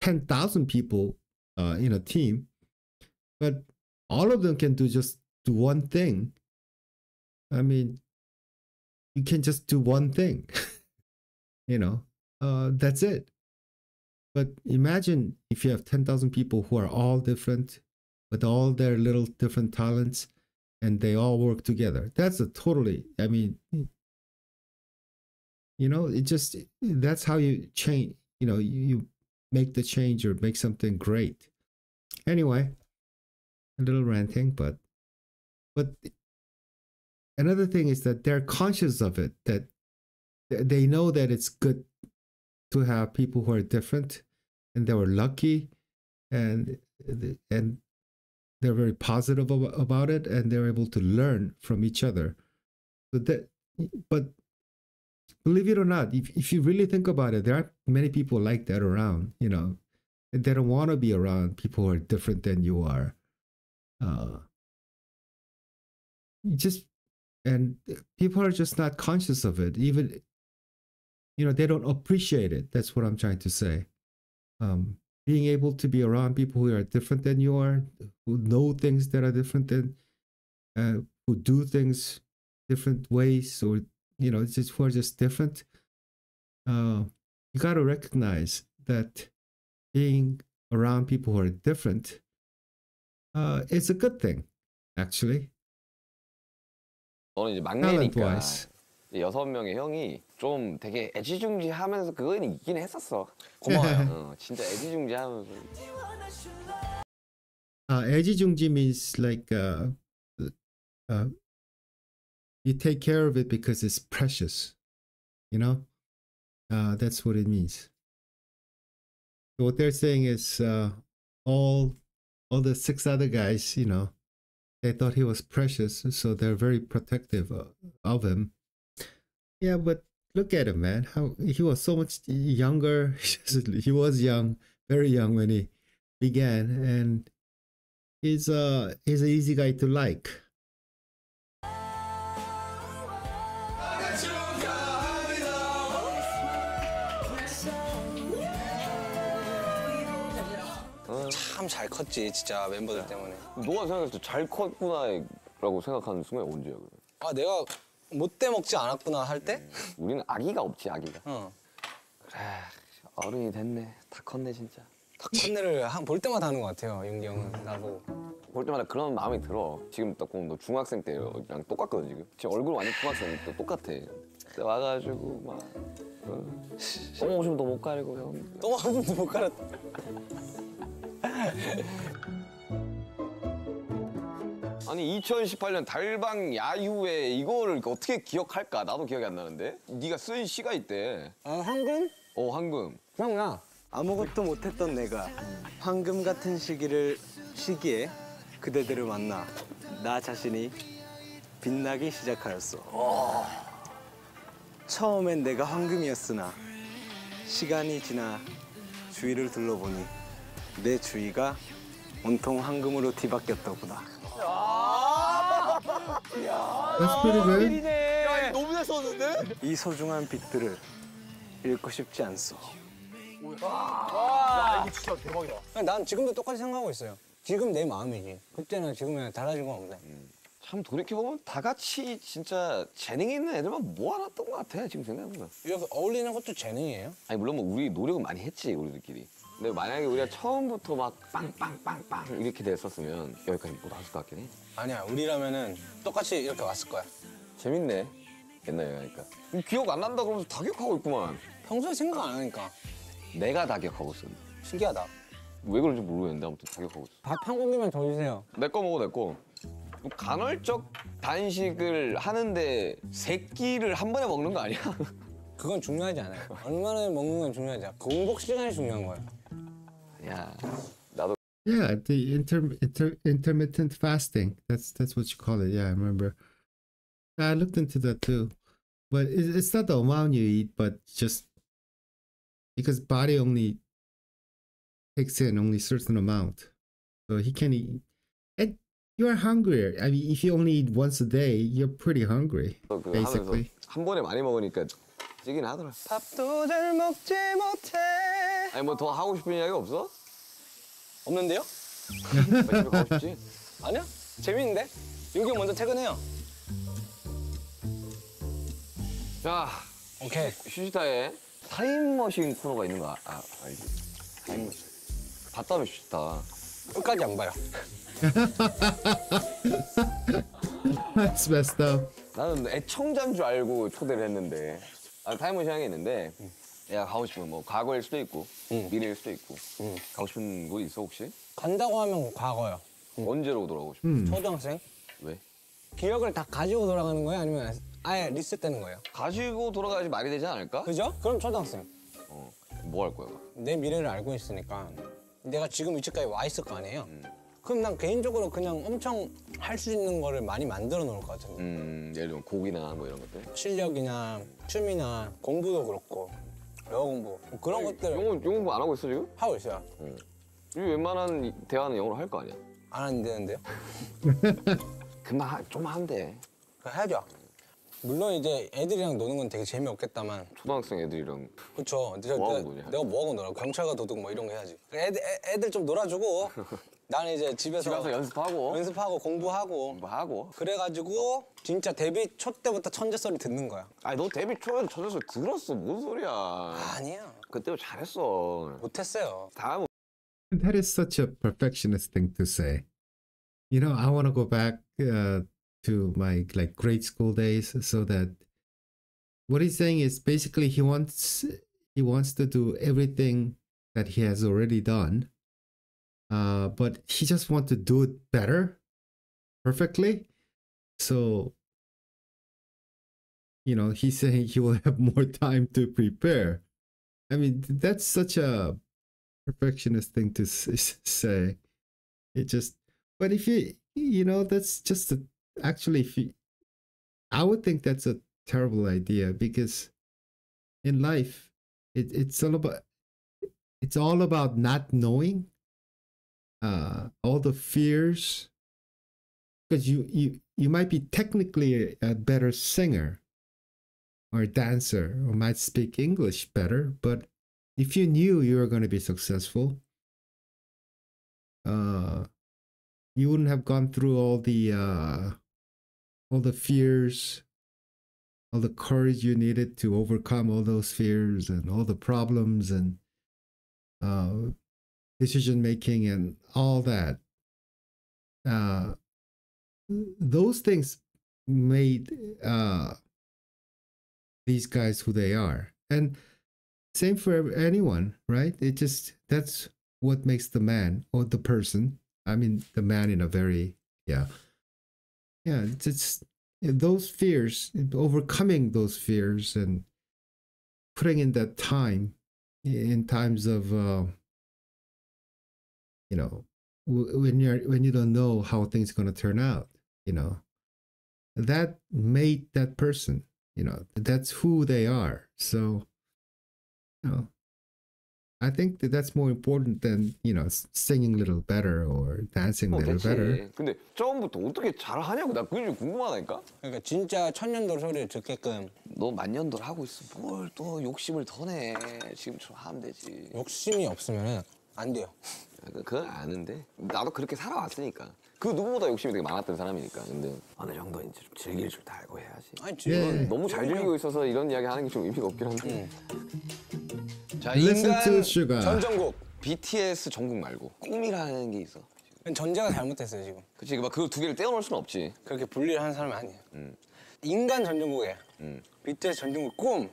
10,000 people uh, in a team, but all of them can do just do one thing. I mean, you can just do one thing, you know, uh, that's it. But imagine if you have 10,000 people who are all different with all their little different talents and they all work together. That's a totally, I mean, you know, it just, that's how you change, you know, you, you make the change or make something great. Anyway, a little ranting, but, but another thing is that they're conscious of it, that they know that it's good to have people who are different and they were lucky and and they're very positive about it and they're able to learn from each other. So that but believe it or not if, if you really think about it there aren't many people like that around you know. They don't want to be around people who are different than you are uh just and people are just not conscious of it. Even you know they don't appreciate it. That's what i'm trying to say. Um being able to be around people who are different than you are who know things that are different than uh, who do things different ways or you know just who are just different uh you got to recognize that being around people who are different uh is a good thing actually 저는 이제 talent 막내니까 wise 이 여섯 명의 형이 좀 되게 애지중지하면서 그건 있긴 했었어. 고마워요. 어, 진짜 애지중지하면서 uh, 애지중지 means like uh, uh, you take care of it because it's precious you know uh, that's what it means so what they're saying is uh, all all the six other guys you know they thought he was precious so they're very protective of, him. Yeah but look at him man. How he was so much younger. He was young very young when he began and he's uh he's an easy guy to like 참 잘 컸지 진짜 멤버들 때문에. 너가 생각했을 때잘 컸구나라고 생각하는 순간이 언제야? 그래? 아 내가 못돼 먹지 않았구나 할 때? 우리는 아기가 없지 아기가. 어. 그래 어른이 됐네. 다 컸네 진짜. 다 컨네를 한- 볼 때마다 하는 것 같아요 윤기 형은 나도. 볼 때마다 그런 마음이 들어. 지금 딱 보면 너 중학생 때랑 똑같거든 지금. 지금 얼굴 완전 중학생 때 똑같아. 그때 와가지고 막 어, 똥 오시면 너못 가리고 형. 똥한 번도 못 갈았다. 아니 2018년 달방 야유회 이거를 어떻게 기억할까? 나도 기억이 안 나는데. 네가 쓴 시가 있대. 아 황금? 어 황금. 형아 아무것도 못했던 내가 황금 같은 시기를 시기에 그대들을 만나 나 자신이 빛나기 시작하였어. 처음엔 내가 황금이었으나 시간이 지나 주위를 둘러보니 내 주위가 온통 황금으로 뒤바뀌었더구나. that's pretty good 이 소중한 빛들을 잃고 싶지 않소. 난 지금도 똑같이 생각하고 있어요. 지금 내 마음이지. 그때는 지금이랑 달라진 건 없네. 참 돌이켜보면 다 같이 진짜 재능 있는 애들만 모아놨던 것 같아 지금 생각해보면 어울리는 것도 재능이에요. 아니 물론 뭐 우리 노력은 많이 했지 우리들끼리 근데 만약에 우리가 처음부터 막 빵빵빵빵 이렇게 됐었으면 여기까지 못 왔을 것 같긴 해 아니야, 우리라면은 똑같이 이렇게 왔을 거야. 재밌네 옛날에 가니까 기억 안 난다 그러면서 다 기억하고 있구만 평소에 생각 안 하니까 내가 다 기억하고 있어 신기하다. 왜 그런지 모르겠는데 아무튼 다 기억하고 있어 밥 한 공기만 더 주세요. 내 거 먹어 내 거 간헐적 단식을 하는데 세 끼를 한 번에 먹는 거 아니야? 그건 중요하지 않아요. 얼마나 먹는 건 중요하지 않아. 공복 시간이 중요한 거야. 야 나도 Yeah, the inter, inter intermittent fasting. That's that's what you call it. Yeah, I remember. I looked into that too, but it, it's not the amount you eat, but just because body only takes in only certain amount, so he can eat. And you're hungrier. I mean, if you only eat once a day, you're pretty hungry, 그 하면서 basically. 한 번에 많이 먹으니까 찌긴 하더라. 밥도 잘 먹지 못해. 아니 뭐 더 하고 싶은 이야기 없어? 없는데요? 집에 가고 싶지? 아니요. 재밌는데? 여기 먼저 퇴근해요. 자, 오케이. 슈시타에 타임머신 코너가 있는 거 아, 아, 알지? 타임머신. 봤다며 슈시타. 끝까지 안 봐요. That's messed up. 나는 애청자인 줄 알고 초대를 했는데 아, 타임머신 향이 있는데 내가 가고 싶은 뭐 과거일 수도 있고 미래일 수도 있고 가고 싶은 곳 있어 혹시? 간다고 하면 과거요. 언제로 돌아가고 싶어? 초등학생? 왜? 기억을 다 가지고 돌아가는 거예요? 아니면 아예 리셋되는 거예요? 가지고 돌아가야지 말이 되지 않을까? 그죠? 그럼 초등학생. 어, 뭐 할 거야? 그럼? 내 미래를 알고 있으니까 내가 지금 위치까지 와 있을 거 아니에요? 그럼 난 개인적으로 그냥 엄청 할 수 있는 거를 많이 만들어 놓을 것 같은데. 음, 예를 들면 곡이나 뭐 이런 것들. 실력이나 춤이나 공부도 그렇고 영어 공부 뭐 그런 것들 영어 영어 공부 안 하고 있어 지금? 하고 있어요. 이 웬만한 이- 대화는 영어로 할 거 아니야? 안 하면 되는데요? 금방 하, 좀. 그거 해야죠. 물론 이제 애들이랑 노는 건 되게 재미없겠다만 초등학생 애들이랑 그쵸. 뭐하고 내가? 내가 뭐하고 놀아? 경찰과 도둑 뭐 이런 거 해야지. 애들, 애, 애들 좀 놀아주고 나는 이제 집에서, 집에 가서 연습하고 연습하고 공부하고 뭐 하고. 그래가지고 진짜 데뷔 초 때부터 천재 소리 듣는 거야. 아니 너 데뷔 초에 전에서 들었어 뭔 소리야? 아니야. 그때 잘했어. 못했어요. 다음 That is such a perfectionist thing to say. You know, I want to go back uh, to my like grade school days so that what he's saying is basically he wants he wants to do everything that he has already done. Uh, but he just wants to do it better, perfectly. So, you know, he's saying he will have more time to prepare. I mean, that's such a perfectionist thing to say. It just, but if you, you know, that's just a, actually, if you, I would think that's a terrible idea because in life, it, it's all about, it's all about not knowing, uh, all the fears, because you, you, you might be technically a, better singer or dancer or might speak English better, but if you knew you were going to be successful, uh, you wouldn't have gone through all the uh, all the fears, all the courage you needed to overcome all those fears and all the problems and uh, decision making and all that. Uh, those things made uh, these guys who they are, and same for anyone, right? It just that's what makes the man or the person. I mean, the man in a very yeah, yeah. It's, it's those fears, overcoming those fears, and putting in that time in times of uh, you know when you're when you don't know how things going to turn out. You know that made that person. You know that's who they are. So you know, I think that that's more important than you know singing a little better or dancing a 어, little better. 근데 처음부터 어떻게 잘하냐고 나 그게 좀 궁금하다니까. 그러니까 진짜 천년도 소리를 듣게끔 너 만년도를 하고 있어. 뭘 또 욕심을 더 내. 지금처럼 하면 되지. 욕심이 없으면 안 돼요. 그- 그건 아는데 나도 그렇게 살아왔으니까. 그 누구보다 욕심이 되게 많았던 사람이니까. 근데 어느 정도 이제 좀 즐길 줄다 알고 해야지. 아니 예. 지금 너무 잘 즐기고 있어서 이런 이야기 하는 게 좀 의미가 없긴 한데. 자, Listen to 인간 Sugar. 전정국 BTS 전국 말고 꿈이라는 게 있어. 전제가 잘못됐어요 지금. 그치, 막 그 두 개를 떼어놓을 수는 없지. 그렇게 분리를 하는 사람이 아니에요. 인간 전정국에 음. BTS 전정국 꿈.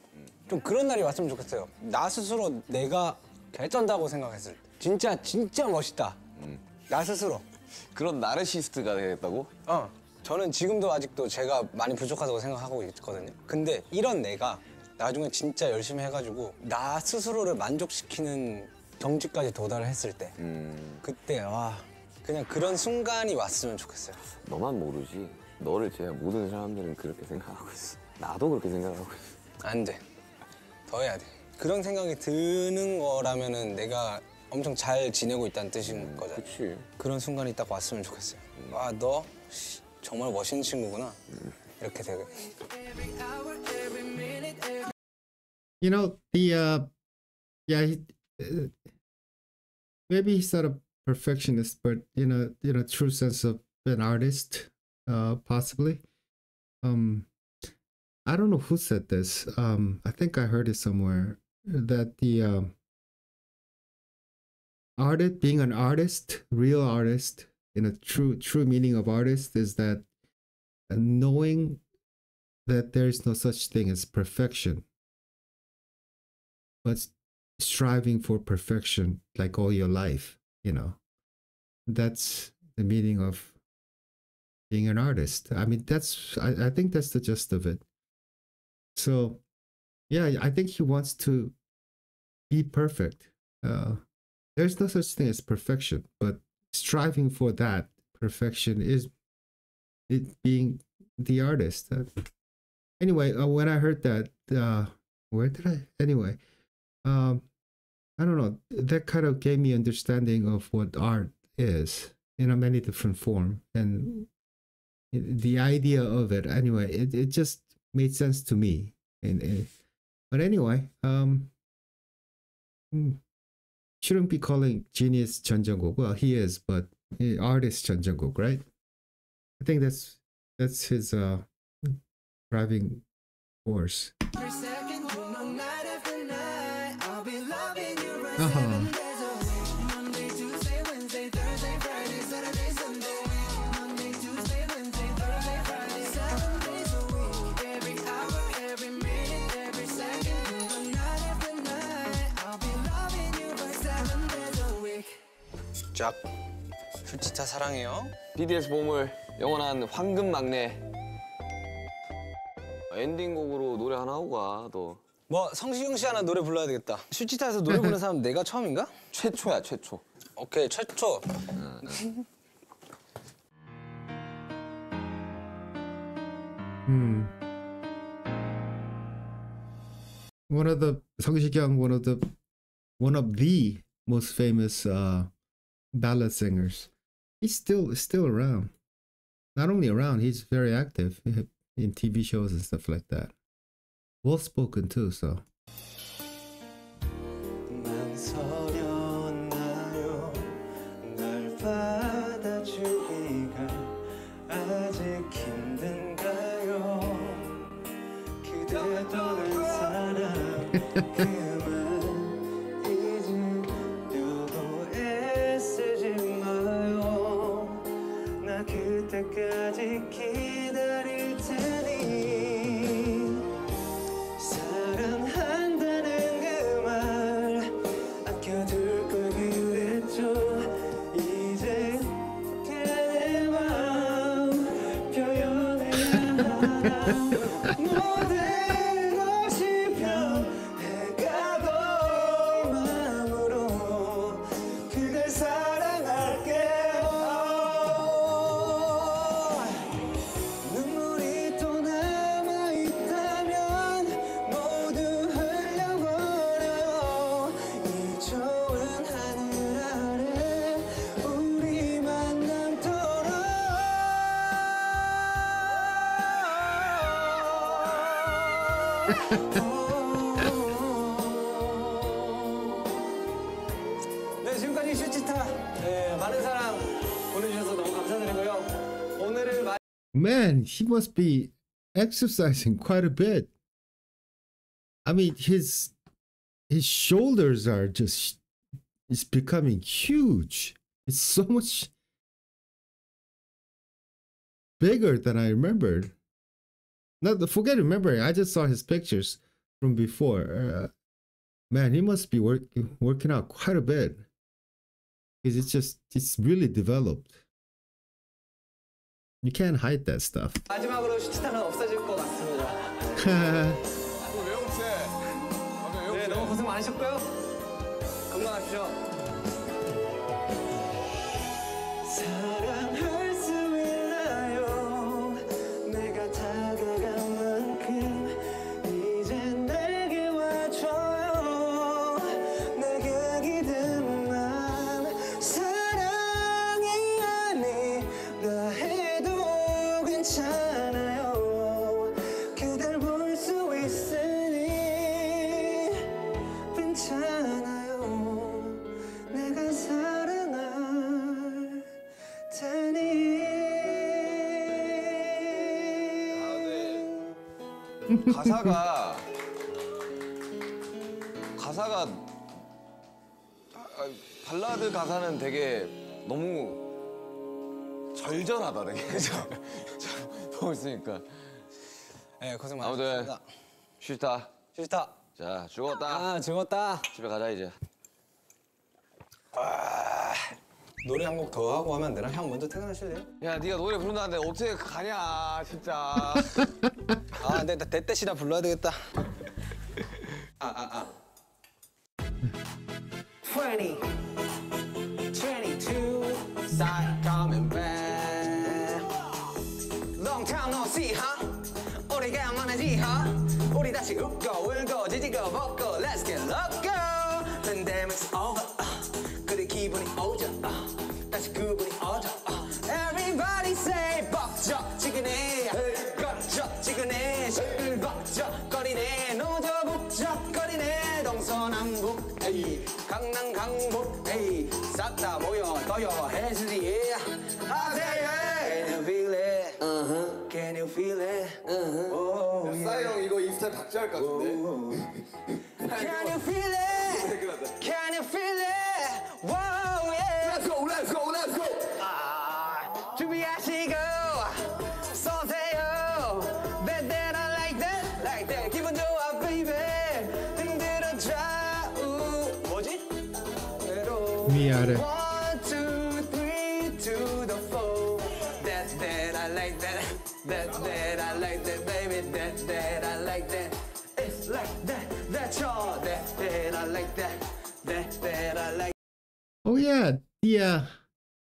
좀 그런 날이 왔으면 좋겠어요. 나 스스로 내가 개쩐다고 생각했을 때 진짜 진짜 멋있다. 나 스스로. 그런 나르시스트가 되겠다고? 어. 저는 지금도 아직도 제가 많이 부족하다고 생각하고 있거든요. 근데 이런 내가 나중에 진짜 열심히 해가지고 나 스스로를 만족시키는 경지까지 도달을 했을 때 음, 그때 와 그냥 그런 순간이 왔으면 좋겠어요. 너만 모르지. 너를 제외한 모든 사람들은 그렇게 생각하고 있어. 나도 그렇게 생각하고 있어. 안 돼. 더 해야 돼. 그런 생각이 드는 거라면은 내가 엄청 잘 지내고 있다는 뜻인 거잖아. 그치. 그런 순간이 딱 왔으면 좋겠어요. 아, 너 씨, 정말 멋있는 친구구나. 이렇게 되게. You know the uh yeah he, uh, maybe he's not a perfectionist but you know you know true sense of an artist uh possibly um i don't know who said this um i think i heard it somewhere that the um artist being an artist real artist in a true true meaning of artist is that uh, knowing that there is no such thing as perfection but striving for perfection like all your life you know? That's the meaning of being an artist. I mean that's i, I think that's the gist of it. So yeah i think he wants to be perfect uh there's no such thing as perfection but striving for that perfection is it being the artist. Uh, anyway uh, when i heard that uh where did i anyway um i don't know that kind of gave me understanding of what art is in a many different form. And the idea of it anyway it, it just made sense to me. And, and but anyway um hmm, shouldn't be calling genius Chun Jung-kook. well he is but artist Chun Jung-kook, right? I think that's that's his uh driving force. Every second, 쫙. 술치타 사랑해요. BDS 보물 영원한 황금 막내 엔딩곡으로 노래 하나 하고 가또 뭐 성시경 씨 하나 노래 불러야 되겠다. 술치타에서 노래 부르는 사람 내가 처음인가? 최초야 최초 오케이 최초. Hmm. One of the Shi-kyung, one of the one of the most famous uh, ballad singers. He's still still around. Not only around, he's very active in TV shows and stuff like that. Well spoken too, so. Must be exercising quite a bit. I mean, his his shoulders are just it's becoming huge. It's so much bigger than I remembered. Not forget remembering. I just saw his pictures from before. Uh, man, he must be working working out quite a bit. Because it's just it's really developed. You can't hide that stuff. 가사가 가사가 아, 발라드 가사는 되게 너무 절절하다 되게 그죠? 보고 있으니까 네 고생 많으셨습니다. 쉬다 싫다. 자 죽었다 아 즐거웠다. 집에 가자 이제 노래 한 곡 더 하고 하면 안 되나? 형 먼저 퇴근하실래요? 야 네가 노래 부른다는데 어떻게 가냐 진짜 아, 네, 나 대대시다 불러야 되겠다. 아, 아, 아. 20, 22, side coming back. Long time no see, huh? 우리가 만나지, huh? 우리 다시 웃고 울고 지지고 볶고 Let's get loco. Pandemic's over. Uh, 그래 기분이 오죠. Uh, 그분이 오죠. Uh, everybody say 벅적지근해. 벅적지근해. 시끌벅적거리네. 노저 북적거리네. 동서남북 에이 강남 강북 에이 싹 다 모여 떠요 해수지에 하세요 Can you feel it? Uh-huh. Can you feel it? Uh-huh. Oh. 싸이 형 이거 인스타에 박제할 것 같은데 yeah, yeah.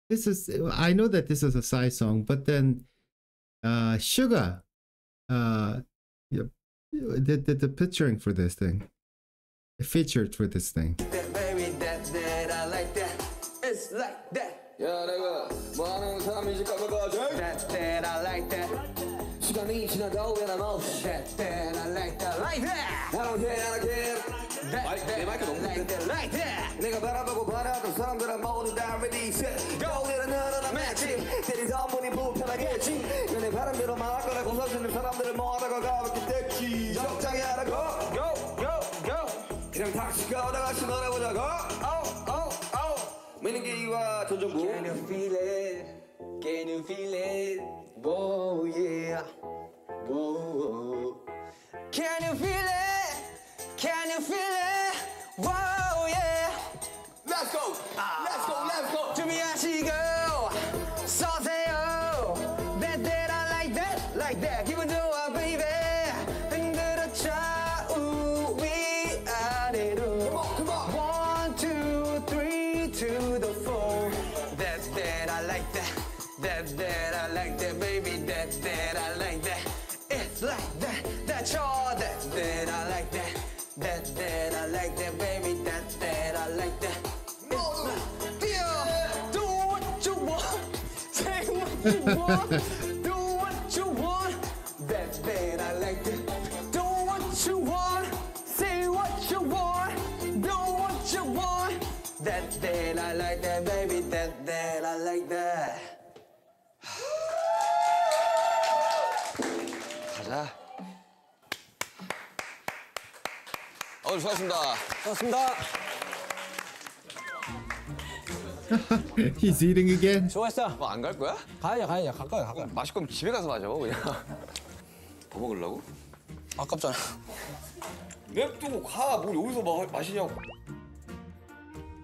This is I know that this is a Psy song, but then uh Sugar uh yeah, did, did the picturing for this thing. Featured for this thing. that, baby, that, that, I like that. It's like that. 야 내가 많은 사람이 집 가면 가자 That, that, I like that. 시간이 지나도 왜난 없이 That, that, I like that. Like that. I don't care I don't care That, 마이크, that, 내 마이크 너무 like that. Like that. 내가 바라보고 바라던 사람들은 모두 다 ready set go 우리는 늘어나 matching 때리던 분이 불편하겠지 연애 바람대로 말할 거라 고사주는 사람들을 모아다가 가볍게 됐지 적당히 하라고 Go, go, go. 그냥 닥치고 다 같이 놀아보자고 Oh, oh, oh. 민기와 조정구 Can you feel it? Can you feel it? Whoa, yeah. Whoa. Can you feel it? Can you feel it? Whoa. Let's go. Let's go Let's go. 준비 어 수고하셨습니다 고맙습니다 He's eating again. 수고했어. 뭐 안 갈 거야? 가야지 가야지 가까이 가까이 마실 거면 집에 가서 마셔 그냥. 더 먹으려고? 아깝잖아. 냅두고 가 뭘 여기서 마, 마시냐고.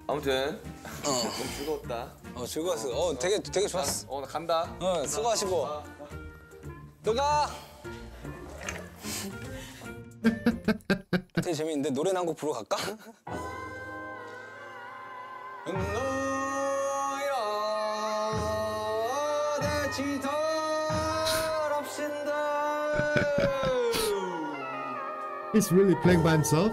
아무튼. 너무 즐거웠다. 어 즐거웠어. 어 되게 되게 좋았어. 어나 간다. 어 수고하시고. 또 가. 되게 재밌는데 노래나 한곡 부르러 갈까? 너야 대치도 없신다 He's really playing by himself.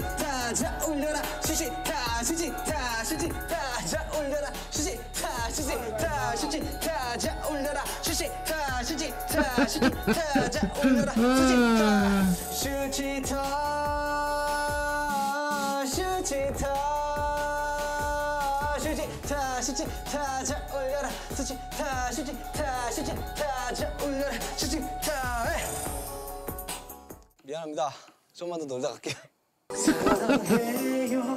쉬지다 자 울려라 쉬지다 쉬지다 쉬지다 타자 올려라 수지타 수지타 수지타 자 올려라 수지타 수지타 수지타 자 올려라 수지타 수지타 수지타 수지타 수지타 자 올려라 수지타 수지타 수지타 자 올려라 수지타 미안합니다 좀만 더 놀다 갈게요 사랑해요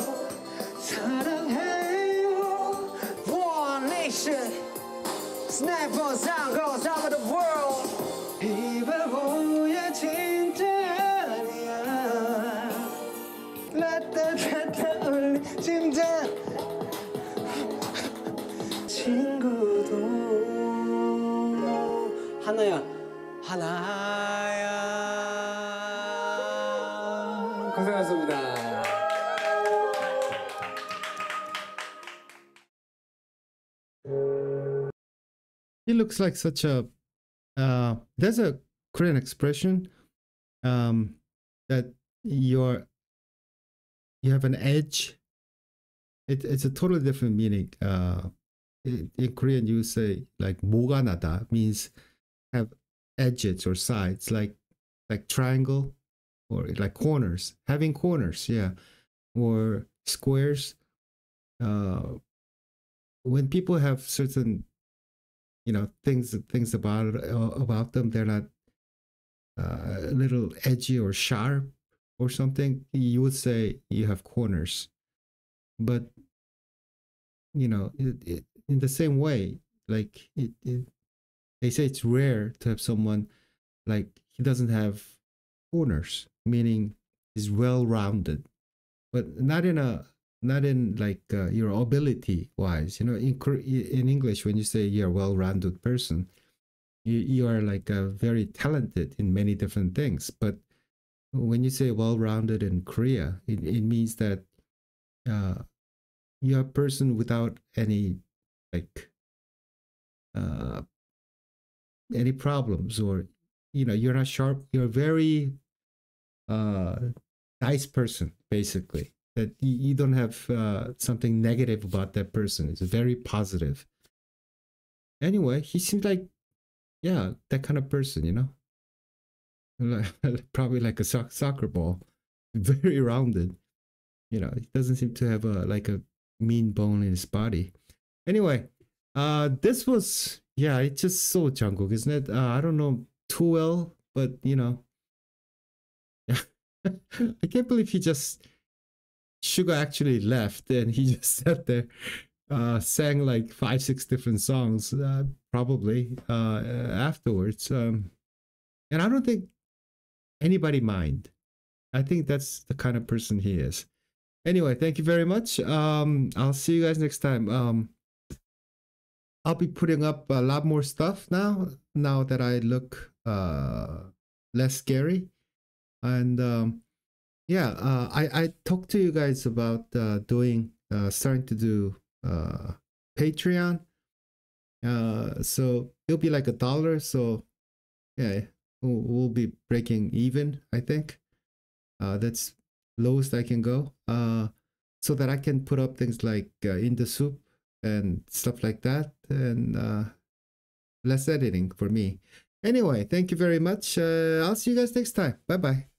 사랑해요 One nation Sniper sound goes over the world 이 바보야 진짜 아니야 라따따따 울리 진짜 친구도 하나야 하나 He looks like such a. Uh, there's a Korean expression um, that you're you have an edge. It, it's a totally different meaning. Uh, in, in Korean, you say like 뭐가 나다 means have edges or sides, like like triangle or like corners, having corners, yeah, or squares. Uh, when people have certain you know things things about uh, about them they're not uh, a little edgy or sharp or something you would say you have corners. But you know it, it, in the same way like it, it they say it's rare to have someone like he doesn't have corners meaning he's well rounded but not in a not in like uh, your ability wise. You know in in english when you say you're a well-rounded person you, you are like uh, very talented in many different things. But when you say well-rounded in korea it, it means that uh, you're a person without any like uh, any problems or you know you're not sharp. You're a very uh, nice person basically that you, don't have uh, something negative about that person. It's very positive. Anyway he seems like yeah that kind of person you know? Probably like a soc- soccer ball. Very rounded. You know he doesn't seem to have a like a mean bone in his body. Anyway uh this was yeah it's just so jungkook isn't it? Uh, i don't know too well but you know. Yeah i can't believe he just sugar actually left and he just sat there uh sang like five six different songs uh, probably uh afterwards um and i don't think anybody mind. I think that's the kind of person he is. Anyway thank you very much. Um i'll see you guys next time. Um i'll be putting up a lot more stuff now now that i look uh less scary. And um yeah uh i i talked to you guys about uh doing uh starting to do uh patreon. Uh so it'll be like a dollar so yeah we'll, we'll be breaking even i think. Uh that's lowest i can go. Uh so that i can put up things like uh, in the soup and stuff like that and uh less editing for me. Anyway thank you very much. Uh, i'll see you guys next time. Bye bye